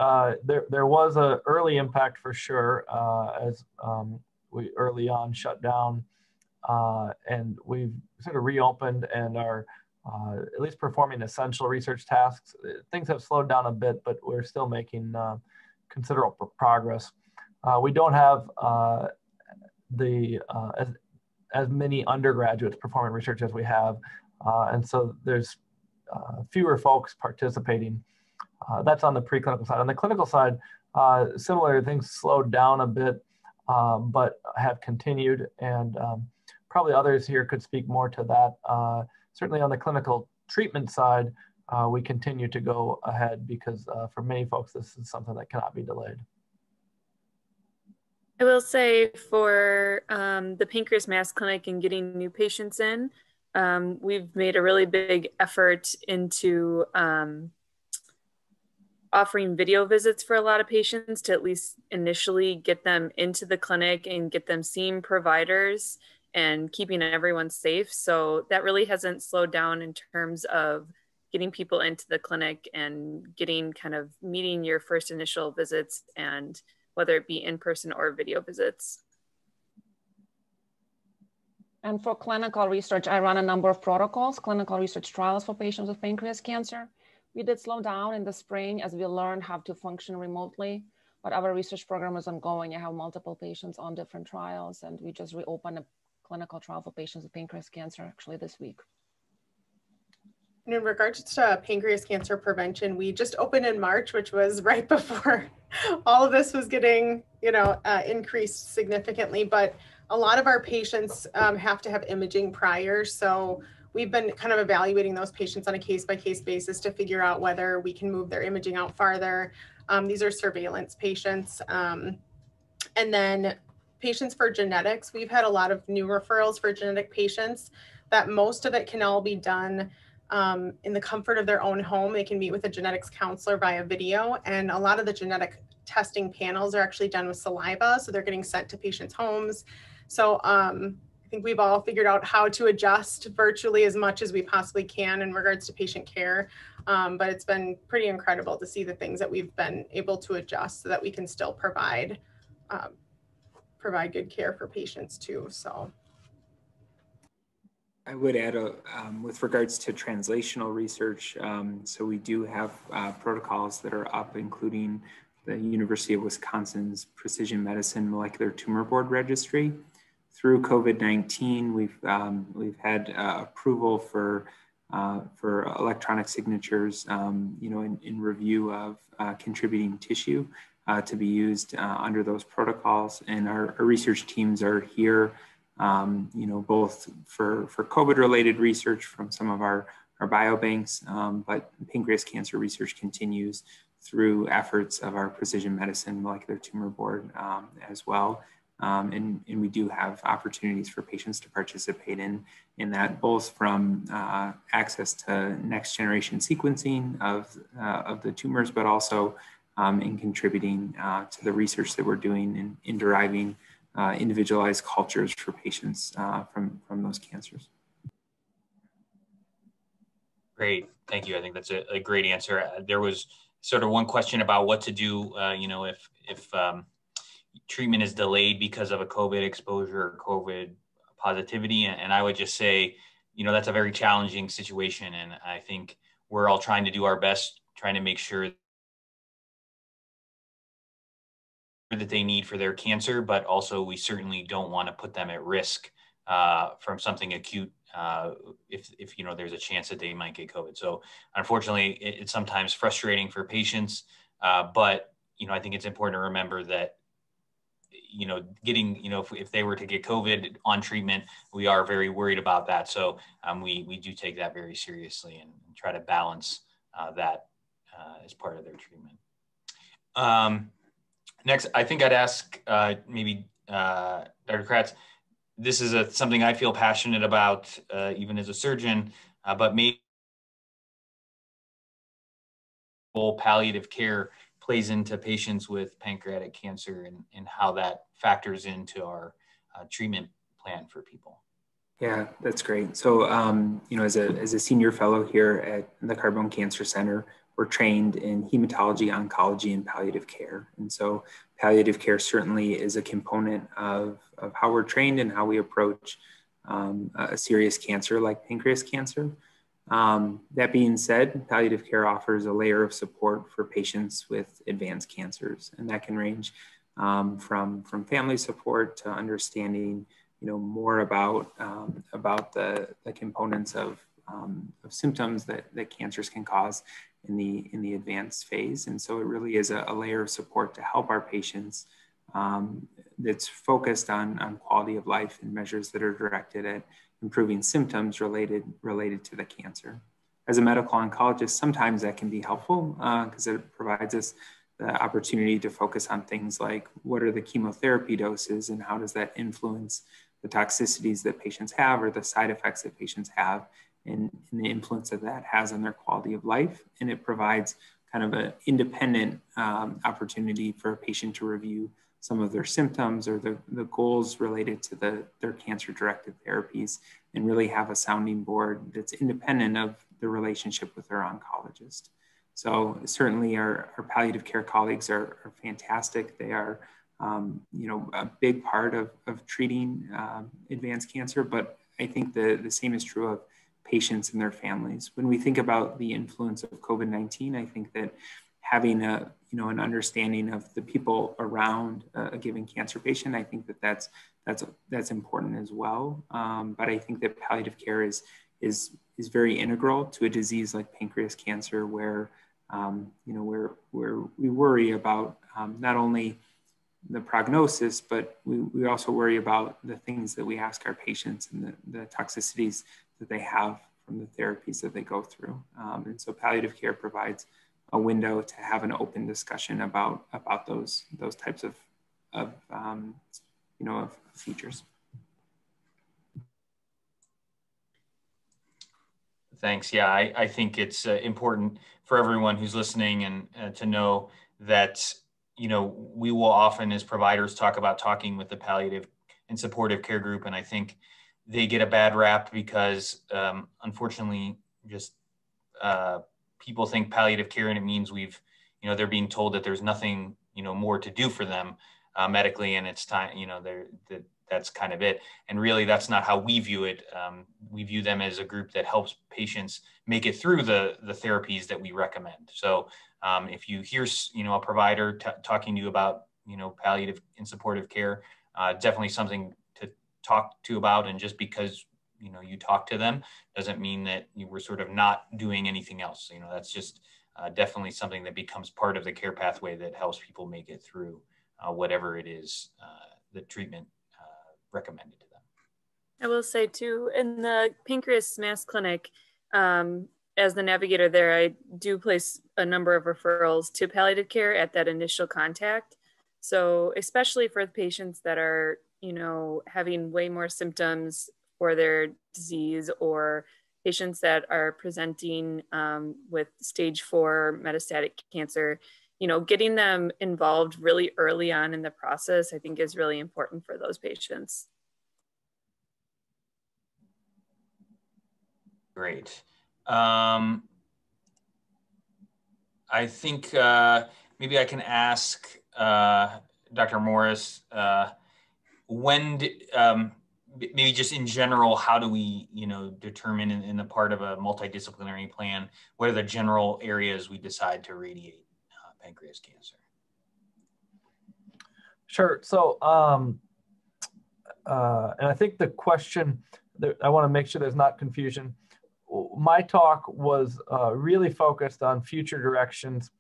there, there was an early impact for sure as um, we early on shut down uh, and we've sort of reopened and are uh, at least performing essential research tasks. Things have slowed down a bit, but we're still making uh, considerable progress. Uh, we don't have uh, the uh, as, as many undergraduates performing research as we have, and so there's fewer folks participating. that's on the preclinical side. On the clinical side, similar things slowed down a bit, but have continued and um, probably others here could speak more to that. Uh, certainly on the clinical treatment side, uh, we continue to go ahead because uh, for many folks, this is something that cannot be delayed. I will say for um, the Pancreas Mass Clinic and getting new patients in, um, we've made a really big effort into um, offering video visits for a lot of patients to at least initially get them into the clinic and get them seeing providers and keeping everyone safe. So that really hasn't slowed down in terms of getting people into the clinic and getting kind of meeting your first initial visits and whether it be in person or video visits. And for clinical research, I run a number of protocols, clinical research trials for patients with pancreas cancer. We did slow down in the spring as we learned how to function remotely, but our research program is ongoing. I have multiple patients on different trials, and we just reopened a clinical trial for patients with pancreas cancer actually this week. In regards to pancreas cancer prevention, we just opened in March, which was [laughs] right before all of this was getting, you know, uh, increased significantly. But a lot of our patients um, have to have imaging prior. So we've been kind of evaluating those patients on a case by case basis to figure out whether we can move their imaging out farther. Um, these are surveillance patients. Um, and then patients for genetics, we've had a lot of new referrals for genetic patients that most of it can all be done um, in the comfort of their own home. They can meet with a genetics counselor via video. And a lot of the genetic testing panels are actually done with saliva. So they're getting sent to patients' homes. So um, I think we've all figured out how to adjust virtually as much as we possibly can in regards to patient care. Um, but it's been pretty incredible to see the things that we've been able to adjust so that we can still provide um, provide good care for patients too. So. I would add a, um, with regards to translational research, um, so we do have uh, protocols that are up, including the University of Wisconsin's Precision Medicine Molecular Tumor Board Registry. Through COVID-19, we've, um, we've had uh, approval for, uh, for electronic signatures, um, you know, in, in review of uh, contributing tissue uh, to be used uh, under those protocols. And our, our research teams are here, um, you know, both for, for COVID related research from some of our, our biobanks, um, but pancreas cancer research continues through efforts of our precision medicine molecular tumor board um, as well. Um, and, and, we do have opportunities for patients to participate in, in that, both from uh, access to next generation sequencing of, uh, of the tumors, but also um, in contributing uh, to the research that we're doing in, in deriving uh, individualized cultures for patients uh, from, from those cancers. Great, thank you. I think that's a, a great answer. Uh, there was sort of one question about what to do, uh, you know, if if um, treatment is delayed because of a COVID exposure or COVID positivity, and, and I would just say, you know, that's a very challenging situation, and I think we're all trying to do our best, trying to make sure that they need for their cancer, but also we certainly don't want to put them at risk uh, from something acute uh, if, if you know there's a chance that they might get COVID. So unfortunately, it, it's sometimes frustrating for patients, uh, but you know I think it's important to remember that you know getting you know if, if they were to get COVID on treatment, we are very worried about that. So um, we we do take that very seriously and, and try to balance uh, that uh, as part of their treatment. Um, next, I think I'd ask uh, maybe Dr. Kratz this is a, something I feel passionate about, uh, even as a surgeon, uh, but maybe palliative care plays into patients with pancreatic cancer and, and how that factors into our uh, treatment plan for people. Yeah, that's great. So, um, you know, as a, as a senior fellow here at the Carbone Cancer Center, we're trained in hematology, oncology, and palliative care. And so palliative care certainly is a component of, of how we're trained and how we approach um, a serious cancer like pancreas cancer. Um, that being said, palliative care offers a layer of support for patients with advanced cancers, and that can range um, from, from family support to understanding you know, more about, um, about the, the components of, um, of symptoms that, that cancers can cause in the in the advanced phase. And so it really is a, a layer of support to help our patients um, that's focused on, on quality of life and measures that are directed at improving symptoms related related to the cancer. As a medical oncologist, sometimes that can be helpful because uh, it provides us the opportunity to focus on things like what are the chemotherapy doses and how does that influence the toxicities that patients have or the side effects that patients have and, and, the influence that that has on their quality of life. And it provides kind of an independent um, opportunity for a patient to review some of their symptoms or the, the goals related to the, their cancer directed therapies and really have a sounding board that's independent of the relationship with their oncologist. So certainly our, our palliative care colleagues are, are fantastic. They are, um, you know, a big part of, of treating um, advanced cancer, but I think the, the same is true of patients and their families. When we think about the influence of COVID-19, I think that having a you know an understanding of the people around a given cancer patient, I think that that's that's that's important as well. Um, but I think that palliative care is is is very integral to a disease like pancreas cancer, where um, you know where where we worry about um, not only the prognosis, but we, we also worry about the things that we ask our patients and the, the toxicities that they have from the therapies that they go through. Um, and so palliative care provides a window to have an open discussion about, about those, those types of, of um, you know, of features. Thanks. Yeah, I, I think it's uh, important for everyone who's listening and uh, to know that, you know, we will often as providers talk about talking with the palliative and supportive care group. And I think they get a bad rap because um, unfortunately just uh, people think palliative care and it means we've you know they're being told that there's nothing you know more to do for them uh, medically and it's time you know they're that that's kind of it. And really that's not how we view it. Um, we view them as a group that helps patients make it through the the therapies that we recommend. So um, if you hear you know a provider talking to you about you know palliative and supportive care uh, definitely something talked to about and just because you know you talk to them doesn't mean that you were sort of not doing anything else. You know that's just uh, definitely something that becomes part of the care pathway that helps people make it through uh, whatever it is uh, the treatment uh, recommended to them. I will say too in the pancreas mass clinic um, as the navigator there i do place a number of referrals to palliative care at that initial contact. So especially for the patients that are you know, having way more symptoms for their disease or patients that are presenting um, with stage four metastatic cancer, you know, getting them involved really early on in the process, I think is really important for those patients. Great. Um, I think uh, maybe I can ask uh, Dr. Morris uh, when um, maybe just in general, how do we you know determine in, in, the part of a multidisciplinary plan what are the general areas we decide to radiate uh, pancreas cancer? Sure. So, um, uh, and I think the question that I want to make sure there's not confusion my talk was uh, really focused on future directions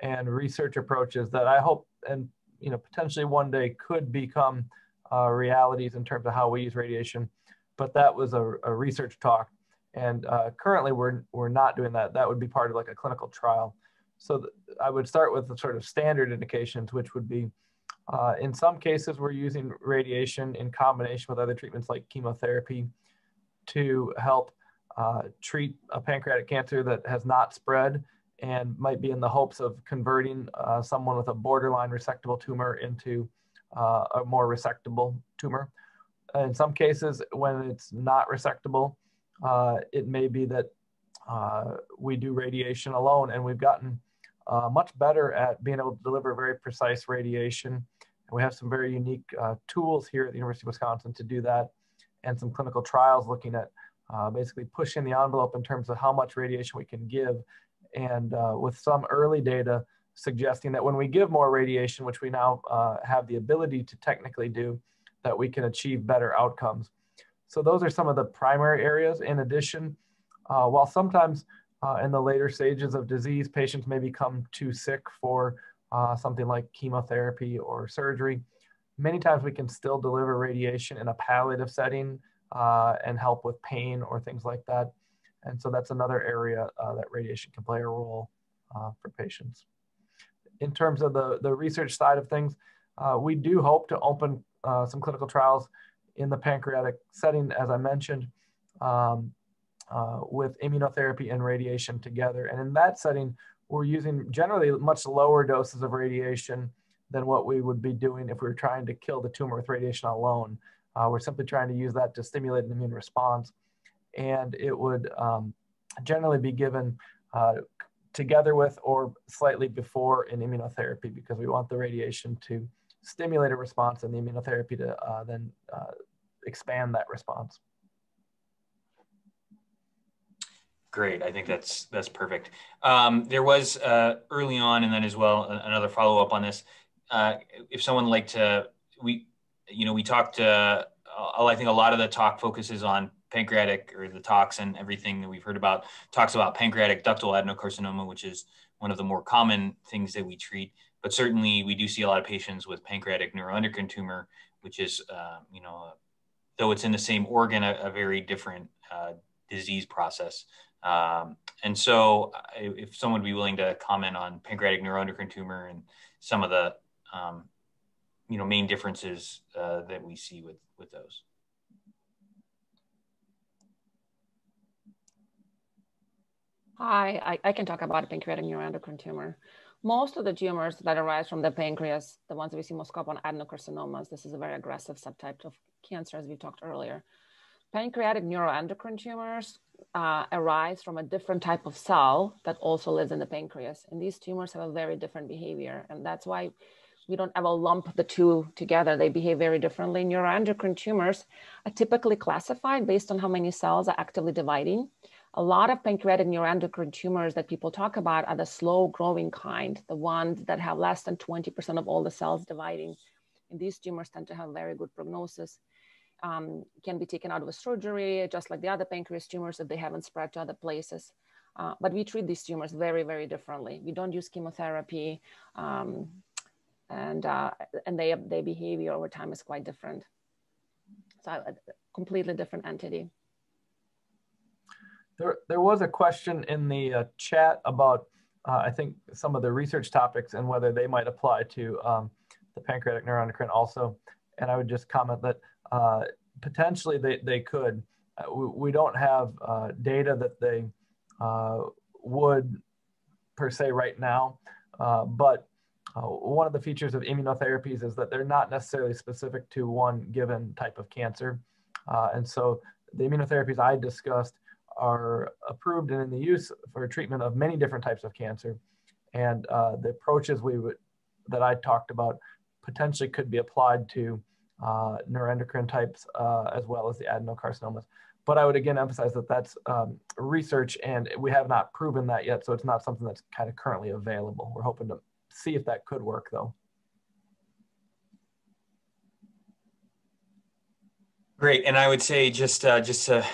and research approaches that I hope and you know potentially one day could become uh, realities in terms of how we use radiation. But that was a, a research talk, and uh, currently we're we're not doing that. That would be part of like a clinical trial. So I would start with the sort of standard indications, which would be uh, in some cases we're using radiation in combination with other treatments like chemotherapy to help uh, treat a pancreatic cancer that has not spread and might be in the hopes of converting uh, someone with a borderline resectable tumor into uh, a more resectable tumor. In some cases, when it's not resectable, uh, it may be that uh, we do radiation alone, and we've gotten uh, much better at being able to deliver very precise radiation. And we have some very unique tools here at the University of Wisconsin to do that, and some clinical trials looking at uh, basically pushing the envelope in terms of how much radiation we can give. And uh, with some early data suggesting that when we give more radiation, which we now uh, have the ability to technically do, that we can achieve better outcomes. So those are some of the primary areas. In addition, uh, while sometimes uh, in the later stages of disease, patients may become too sick for uh, something like chemotherapy or surgery, many times we can still deliver radiation in a palliative setting uh, and help with pain or things like that. And so that's another area uh, that radiation can play a role for patients. In terms of the, the research side of things, uh, we do hope to open uh, some clinical trials in the pancreatic setting, as I mentioned, um, uh, with immunotherapy and radiation together. And in that setting, we're using generally much lower doses of radiation than what we would be doing if we were trying to kill the tumor with radiation alone. Uh, we're simply trying to use that to stimulate an immune response. And it would um, generally be given uh, together with or slightly before an immunotherapy because we want the radiation to stimulate a response and the immunotherapy to uh, then uh, expand that response. Great, I think that's that's perfect. Um, there was uh, early on, and then as well another follow up on this. Uh, if someone like to, we you know, we talked, uh, I think a lot of the talk focuses on pancreatic or the toxin, everything that we've heard about talks about pancreatic ductal adenocarcinoma, which is one of the more common things that we treat. But certainly we do see a lot of patients with pancreatic neuroendocrine tumor, which is, uh, you know, though it's in the same organ, a, a very different uh, disease process. Um, and so if someone would be willing to comment on pancreatic neuroendocrine tumor and some of the um, you know main differences uh, that we see with with those. Hi, I, I can talk about pancreatic neuroendocrine tumor. Most of the tumors that arise from the pancreas, the ones that we see most common adenocarcinomas, this is a very aggressive subtype of cancer, as we talked earlier. Pancreatic neuroendocrine tumors uh, arise from a different type of cell that also lives in the pancreas. And these tumors have a very different behavior. And that's why we don't ever lump the two together. They behave very differently. Neuroendocrine tumors are typically classified based on how many cells are actively dividing. A lot of pancreatic neuroendocrine tumors that people talk about are the slow growing kind, the ones that have less than 20% of all the cells dividing. And these tumors tend to have very good prognosis. Um, can be taken out with surgery, just like the other pancreas tumors if they haven't spread to other places. Uh, but we treat these tumors very, very differently. We don't use chemotherapy. Um, and uh, and they their behavior over time is quite different. So a completely different entity. There, there was a question in the uh, chat about uh, I think some of the research topics and whether they might apply to um, the pancreatic neuroendocrine also. And I would just comment that uh, potentially they, they could. Uh, we, we, don't have uh, data that they would per se right now, but uh, one of the features of immunotherapies is that they're not necessarily specific to one given type of cancer. Uh, and so the immunotherapies I discussed are approved and in the use for treatment of many different types of cancer. And uh, the approaches we would, that I talked about potentially could be applied to uh, neuroendocrine types uh, as well as the adenocarcinomas. But I would again emphasize that that's um, research and we have not proven that yet. So it's not something that's kind of currently available. We're hoping to see if that could work though. Great, and I would say just uh, just to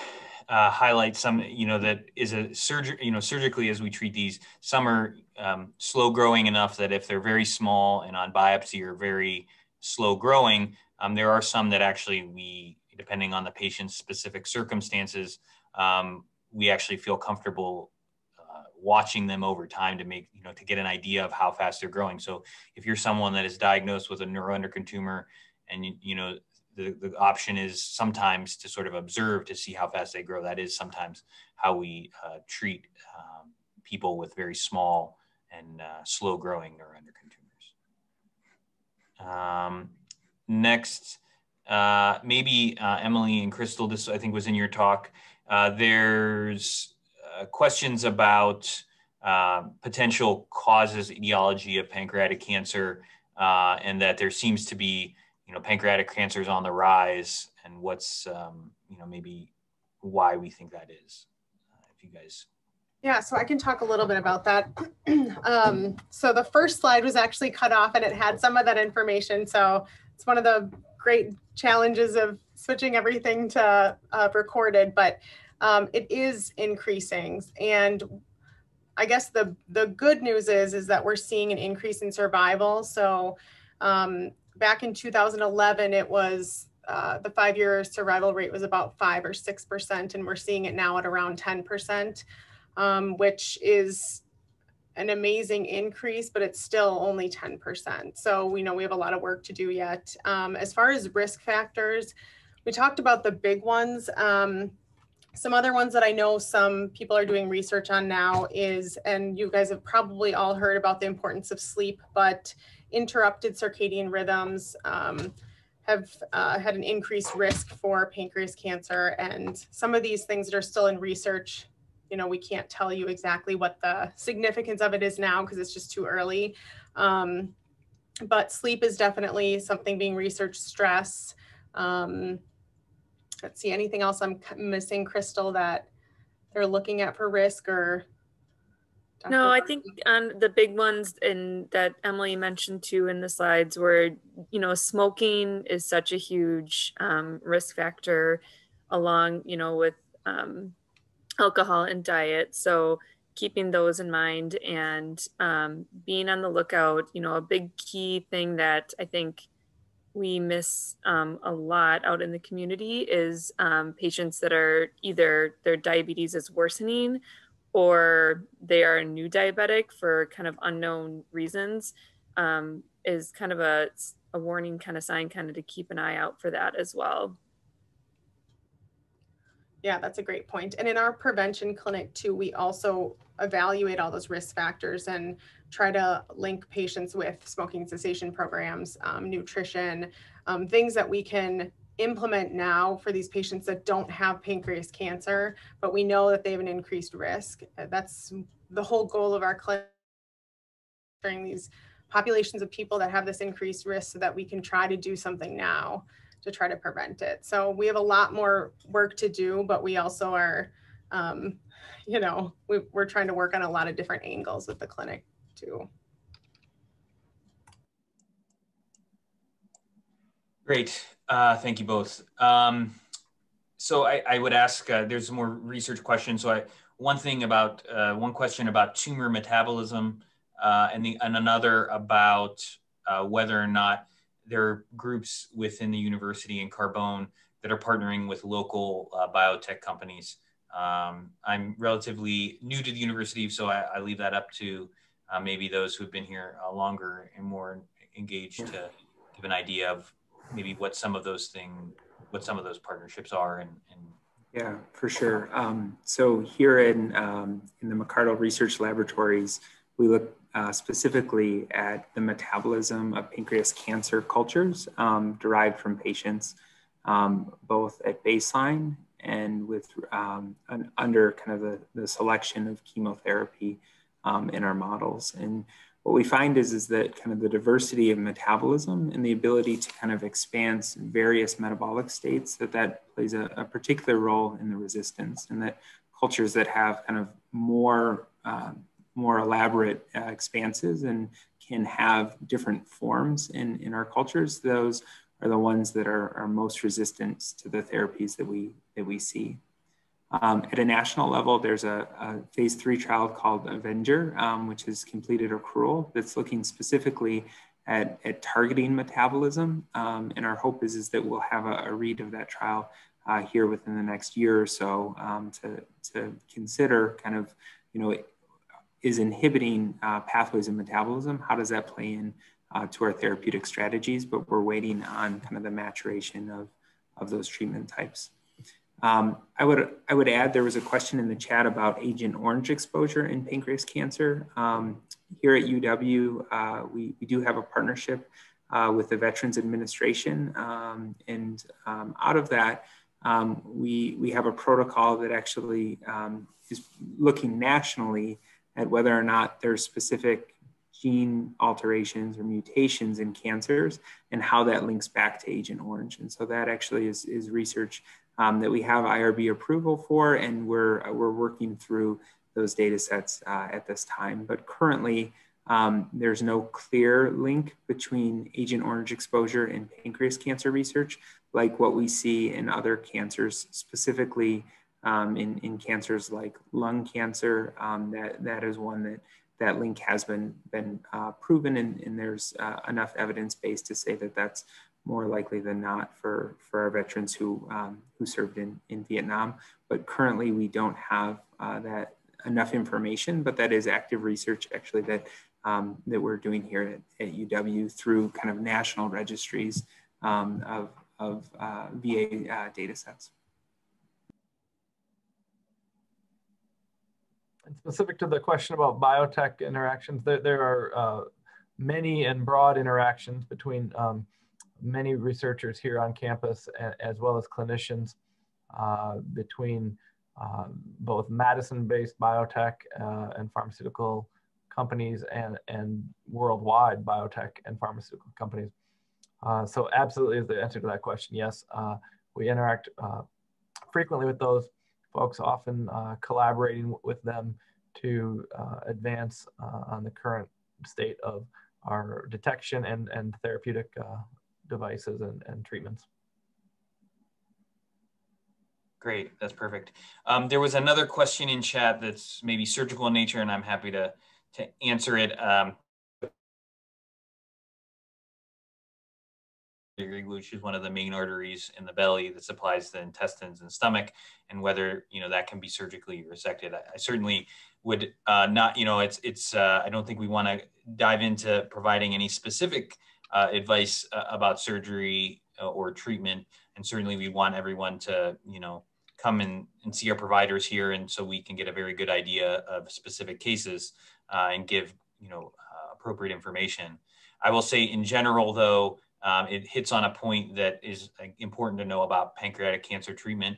uh, highlight some, you know, that is a surgery, you know, surgically as we treat these, some are um, slow growing enough that if they're very small and on biopsy are very slow growing, um, there are some that actually we, depending on the patient's specific circumstances, um, we actually feel comfortable uh, watching them over time to make, you know, to get an idea of how fast they're growing. So if you're someone that is diagnosed with a neuroendocrine tumor and, you, you know, the, the option is sometimes to sort of observe to see how fast they grow. That is sometimes how we uh, treat um, people with very small and uh, slow growing neuroendocrine tumors. Um, next, uh, maybe uh, Emily and Crystal, this I think was in your talk. Uh, there's uh, questions about potential causes, etiology of pancreatic cancer, and that there seems to be you know, pancreatic cancer is on the rise and what's, um, you know, maybe why we think that is. Uh, if you guys. Yeah, so I can talk a little bit about that. [clears throat] um, so the first slide was actually cut off and it had some of that information. So it's one of the great challenges of switching everything to uh, recorded, but um, it is increasing. And I guess the, the good news is, is that we're seeing an increase in survival. So um, back in 2011, it was uh, the five-year survival rate was about five or six percent, and we're seeing it now at around 10 percent, um, which is an amazing increase, but it's still only 10 percent. So we know we have a lot of work to do yet. Um, as far as risk factors, we talked about the big ones. Um, some other ones that I know some people are doing research on now is, and you guys have probably all heard about the importance of sleep, but interrupted circadian rhythms um, have uh, had an increased risk for pancreas cancer. And some of these things that are still in research, you know, we can't tell you exactly what the significance of it is now because it's just too early. Um, but sleep is definitely something being researched, stress. Um, let's see, anything else I'm missing, Crystal, that they're looking at for risk or no, I think um, the big ones and that Emily mentioned too in the slides were, you know, smoking is such a huge um, risk factor along, you know, with um, alcohol and diet. So keeping those in mind and um, being on the lookout, you know, a big key thing that I think we miss um, a lot out in the community is um, patients that are either their diabetes is worsening or they are a new diabetic for kind of unknown reasons um, is kind of a, a warning kind of sign kind of to keep an eye out for that as well. Yeah, that's a great point. And in our prevention clinic too, we also evaluate all those risk factors and try to link patients with smoking cessation programs, um, nutrition, um, things that we can implement now for these patients that don't have pancreas cancer, but we know that they have an increased risk. Uh, that's the whole goal of our clinic during these populations of people that have this increased risk so that we can try to do something now to try to prevent it. So we have a lot more work to do, but we also are, um, you know, we, we're trying to work on a lot of different angles with the clinic too. Great. Uh, thank you both. Um, so I, I, would ask, uh, there's more research questions. So I, one thing about, uh, one question about tumor metabolism uh, and, the, and another about uh, whether or not there are groups within the university in Carbone that are partnering with local uh, biotech companies. Um, I'm relatively new to the university, so I, I leave that up to maybe those who've been here longer and more engaged to give an idea of maybe what some of those things, what some of those partnerships are and, and yeah, for sure. Um, so here in, um, in the McArdle Research Laboratories, we look uh, specifically at the metabolism of pancreas cancer cultures um, derived from patients, um, both at baseline and with um, an, under kind of the, the selection of chemotherapy um, in our models. And what we find is, is that kind of the diversity of metabolism and the ability to kind of expand various metabolic states, that that plays a, a particular role in the resistance and that cultures that have kind of more, uh, more elaborate uh, expanses and can have different forms in, in our cultures, those are the ones that are, are most resistant to the therapies that we, that we see. Um, at a national level, there's a, a, phase three trial called Avenger, um, which is completed accrual that's looking specifically at, at targeting metabolism. Um, and our hope is, is that we'll have a, a read of that trial uh, here within the next year or so um, to, to consider kind of, you know, is inhibiting uh, pathways of metabolism, how does that play in uh, to our therapeutic strategies? But we're waiting on kind of the maturation of, of those treatment types. Um, I would I would add there was a question in the chat about Agent Orange exposure in pancreas cancer. Um, here at UW, uh, we, we do have a partnership uh, with the Veterans Administration, um, and um, out of that, um, we we have a protocol that actually um, is looking nationally at whether or not there's specific gene alterations or mutations in cancers and how that links back to Agent Orange. And so that actually is, is research um, that we have IRB approval for, and we're, we're working through those data sets uh, at this time. But currently, um, there's no clear link between Agent Orange exposure and pancreas cancer research, like what we see in other cancers, specifically um, in, in cancers like lung cancer. Um, that, that is one that that link has been, been uh, proven and, and there's uh, enough evidence base to say that that's more likely than not for, for our veterans who, um, who served in, in Vietnam. But currently we don't have uh, that enough information, but that is active research actually that, um, that we're doing here at, at, UW through kind of national registries um, of, of uh, VA uh, data sets. And specific to the question about biotech interactions, there, there are uh, many and broad interactions between um, many researchers here on campus as well as clinicians uh, between uh, both Madison-based biotech uh, and pharmaceutical companies and, and worldwide biotech and pharmaceutical companies. Uh, so absolutely is the answer to that question, yes. Uh, we interact uh, frequently with those folks, often collaborating with them to advance on the current state of our detection and, and therapeutic uh, devices and, and treatments. Great, that's perfect. Um, there was another question in chat that's maybe surgical in nature, and I'm happy to, to answer it. Um, which is one of the main arteries in the belly that supplies the intestines and stomach, and whether you know that can be surgically resected. I, I certainly would uh, not, you know, it's it's. Uh, I don't think we want to dive into providing any specific uh, advice uh, about surgery uh, or treatment. And certainly we want everyone to, you know, come in and see our providers here. And so we can get a very good idea of specific cases uh, and give, you know, uh, appropriate information. I will say in general, though, um, it hits on a point that is important to know about pancreatic cancer treatment.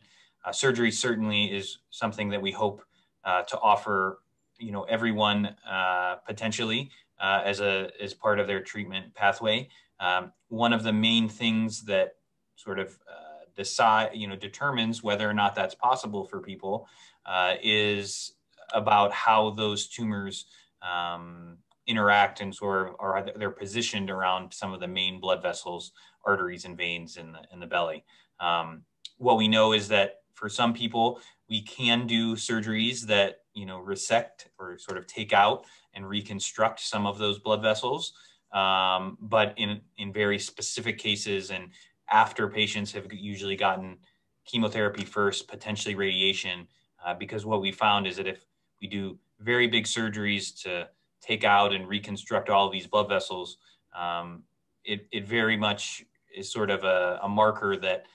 surgery certainly is something that we hope to offer you know everyone uh, potentially uh, as a as part of their treatment pathway. Um, one of the main things that sort of uh, decide you know determines whether or not that's possible for people uh, is about how those tumors um, interact and sort of are they're positioned around some of the main blood vessels, arteries, and veins in the in the belly. Um, what we know is that for some people, we can do surgeries that you know resect or sort of take out and reconstruct some of those blood vessels. Um, but in, in very specific cases and after patients have usually gotten chemotherapy first, potentially radiation, uh, because what we found is that if we do very big surgeries to take out and reconstruct all these blood vessels, um, it, it very much is sort of a, a marker that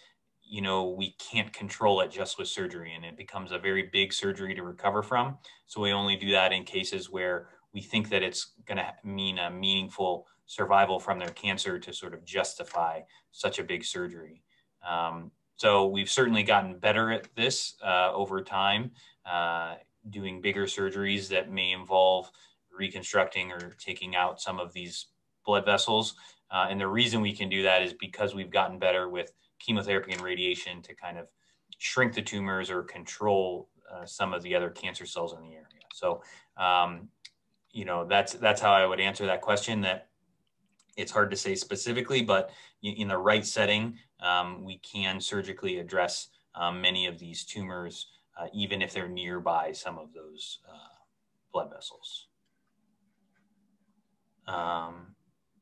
you know, we can't control it just with surgery and it becomes a very big surgery to recover from. So we only do that in cases where we think that it's going to mean a meaningful survival from their cancer to sort of justify such a big surgery. Um, So we've certainly gotten better at this uh, over time, uh, doing bigger surgeries that may involve reconstructing or taking out some of these blood vessels. Uh, and the reason we can do that is because we've gotten better with chemotherapy and radiation to kind of shrink the tumors or control uh, some of the other cancer cells in the area. So, um, you know, that's that's how I would answer that question. That it's hard to say specifically, but in the right setting, um, we can surgically address um, many of these tumors, uh, even if they're nearby some of those uh, blood vessels. Um,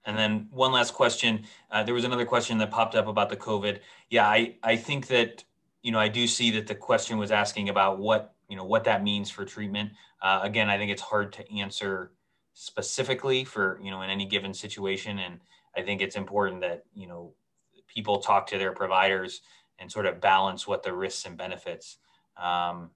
and then one last question. Uh, there was another question that popped up about the COVID. Yeah, I, I think that, you know, I do see that the question was asking about what, you know, what that means for treatment. Uh, again, I think it's hard to answer specifically for, you know, in any given situation. And I think it's important that, you know, people talk to their providers and sort of balance what the risks and benefits. Um,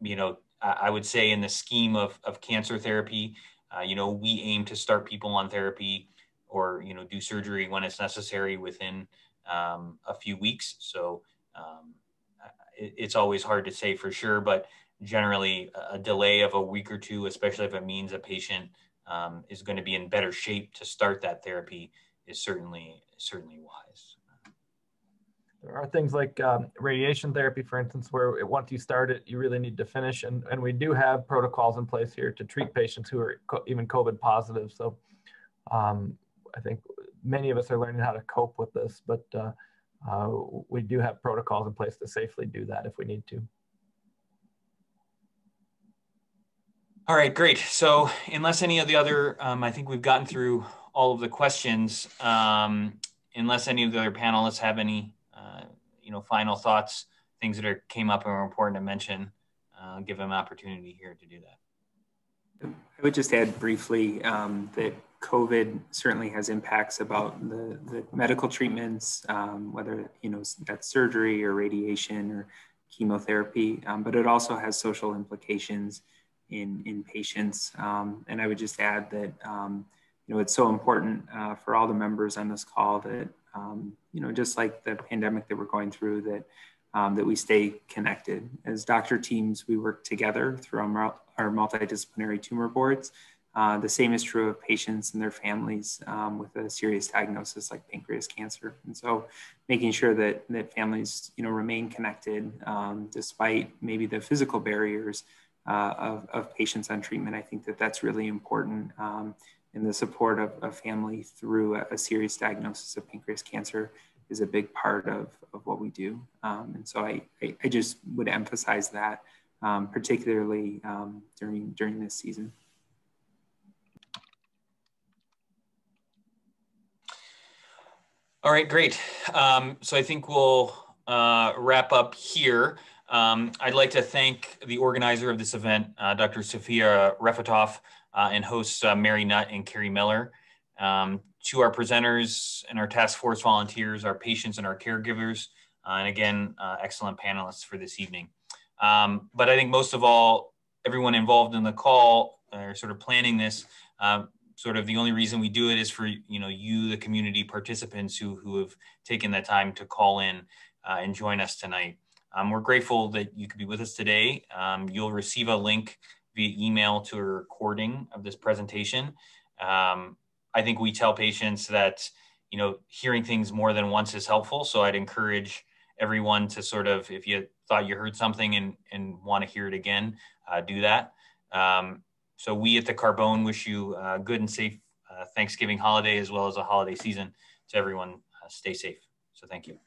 you know, I, I would say in the scheme of, of cancer therapy, uh, you know, we aim to start people on therapy or, you know, do surgery when it's necessary within um, a few weeks. So um, it, it's always hard to say for sure, but generally a delay of a week or two, especially if it means a patient um, is going to be in better shape to start that therapy is certainly, certainly wise. There are things like um, radiation therapy, for instance, where once you start it, you really need to finish. And, and we do have protocols in place here to treat patients who are even COVID positive. So um, I think many of us are learning how to cope with this, but uh, uh, we do have protocols in place to safely do that if we need to. All right, great. So unless any of the other, um, I think we've gotten through all of the questions. Um, unless any of the other panelists have any you know, final thoughts, things that are came up and were important to mention, uh, give them opportunity here to do that. I would just add briefly um, that COVID certainly has impacts about the, the medical treatments, um, whether you know that's surgery or radiation or chemotherapy, um, but it also has social implications in in patients. Um, and I would just add that um, you know it's so important uh, for all the members on this call that um, you know, just like the pandemic that we're going through, that um, that we stay connected. As doctor teams, we work together through our, our multidisciplinary tumor boards. Uh, the same is true of patients and their families um, with a serious diagnosis like pancreas cancer. And so making sure that, that families, you know, remain connected um, despite maybe the physical barriers uh, of, of patients on treatment, I think that that's really important. Um, and the support of a family through a, a, serious diagnosis of pancreas cancer is a big part of, of what we do. Um, and so I, I, I, just would emphasize that, um, particularly um, during, during this season. All right, great. Um, so I think we'll uh, wrap up here. Um, I'd like to thank the organizer of this event, uh, Dr. Sofia Refatoff, uh, and hosts uh, Mary Nutt and Carrie Miller. Um, to our presenters and our task force volunteers, our patients and our caregivers, uh, and again, uh, excellent panelists for this evening. Um, but I think most of all, everyone involved in the call or sort of planning this, um, sort of the only reason we do it is for you know you, the community participants who who have taken that time to call in uh, and join us tonight. Um, we're grateful that you could be with us today. Um, you'll receive a link via email to a recording of this presentation. Um, I think we tell patients that, you know, hearing things more than once is helpful. So I'd encourage everyone to sort of, if you thought you heard something and, and want to hear it again, uh, do that. Um, so we at the Carbone wish you a good and safe uh, Thanksgiving holiday as well as a holiday season to everyone. Uh, stay safe. So thank you.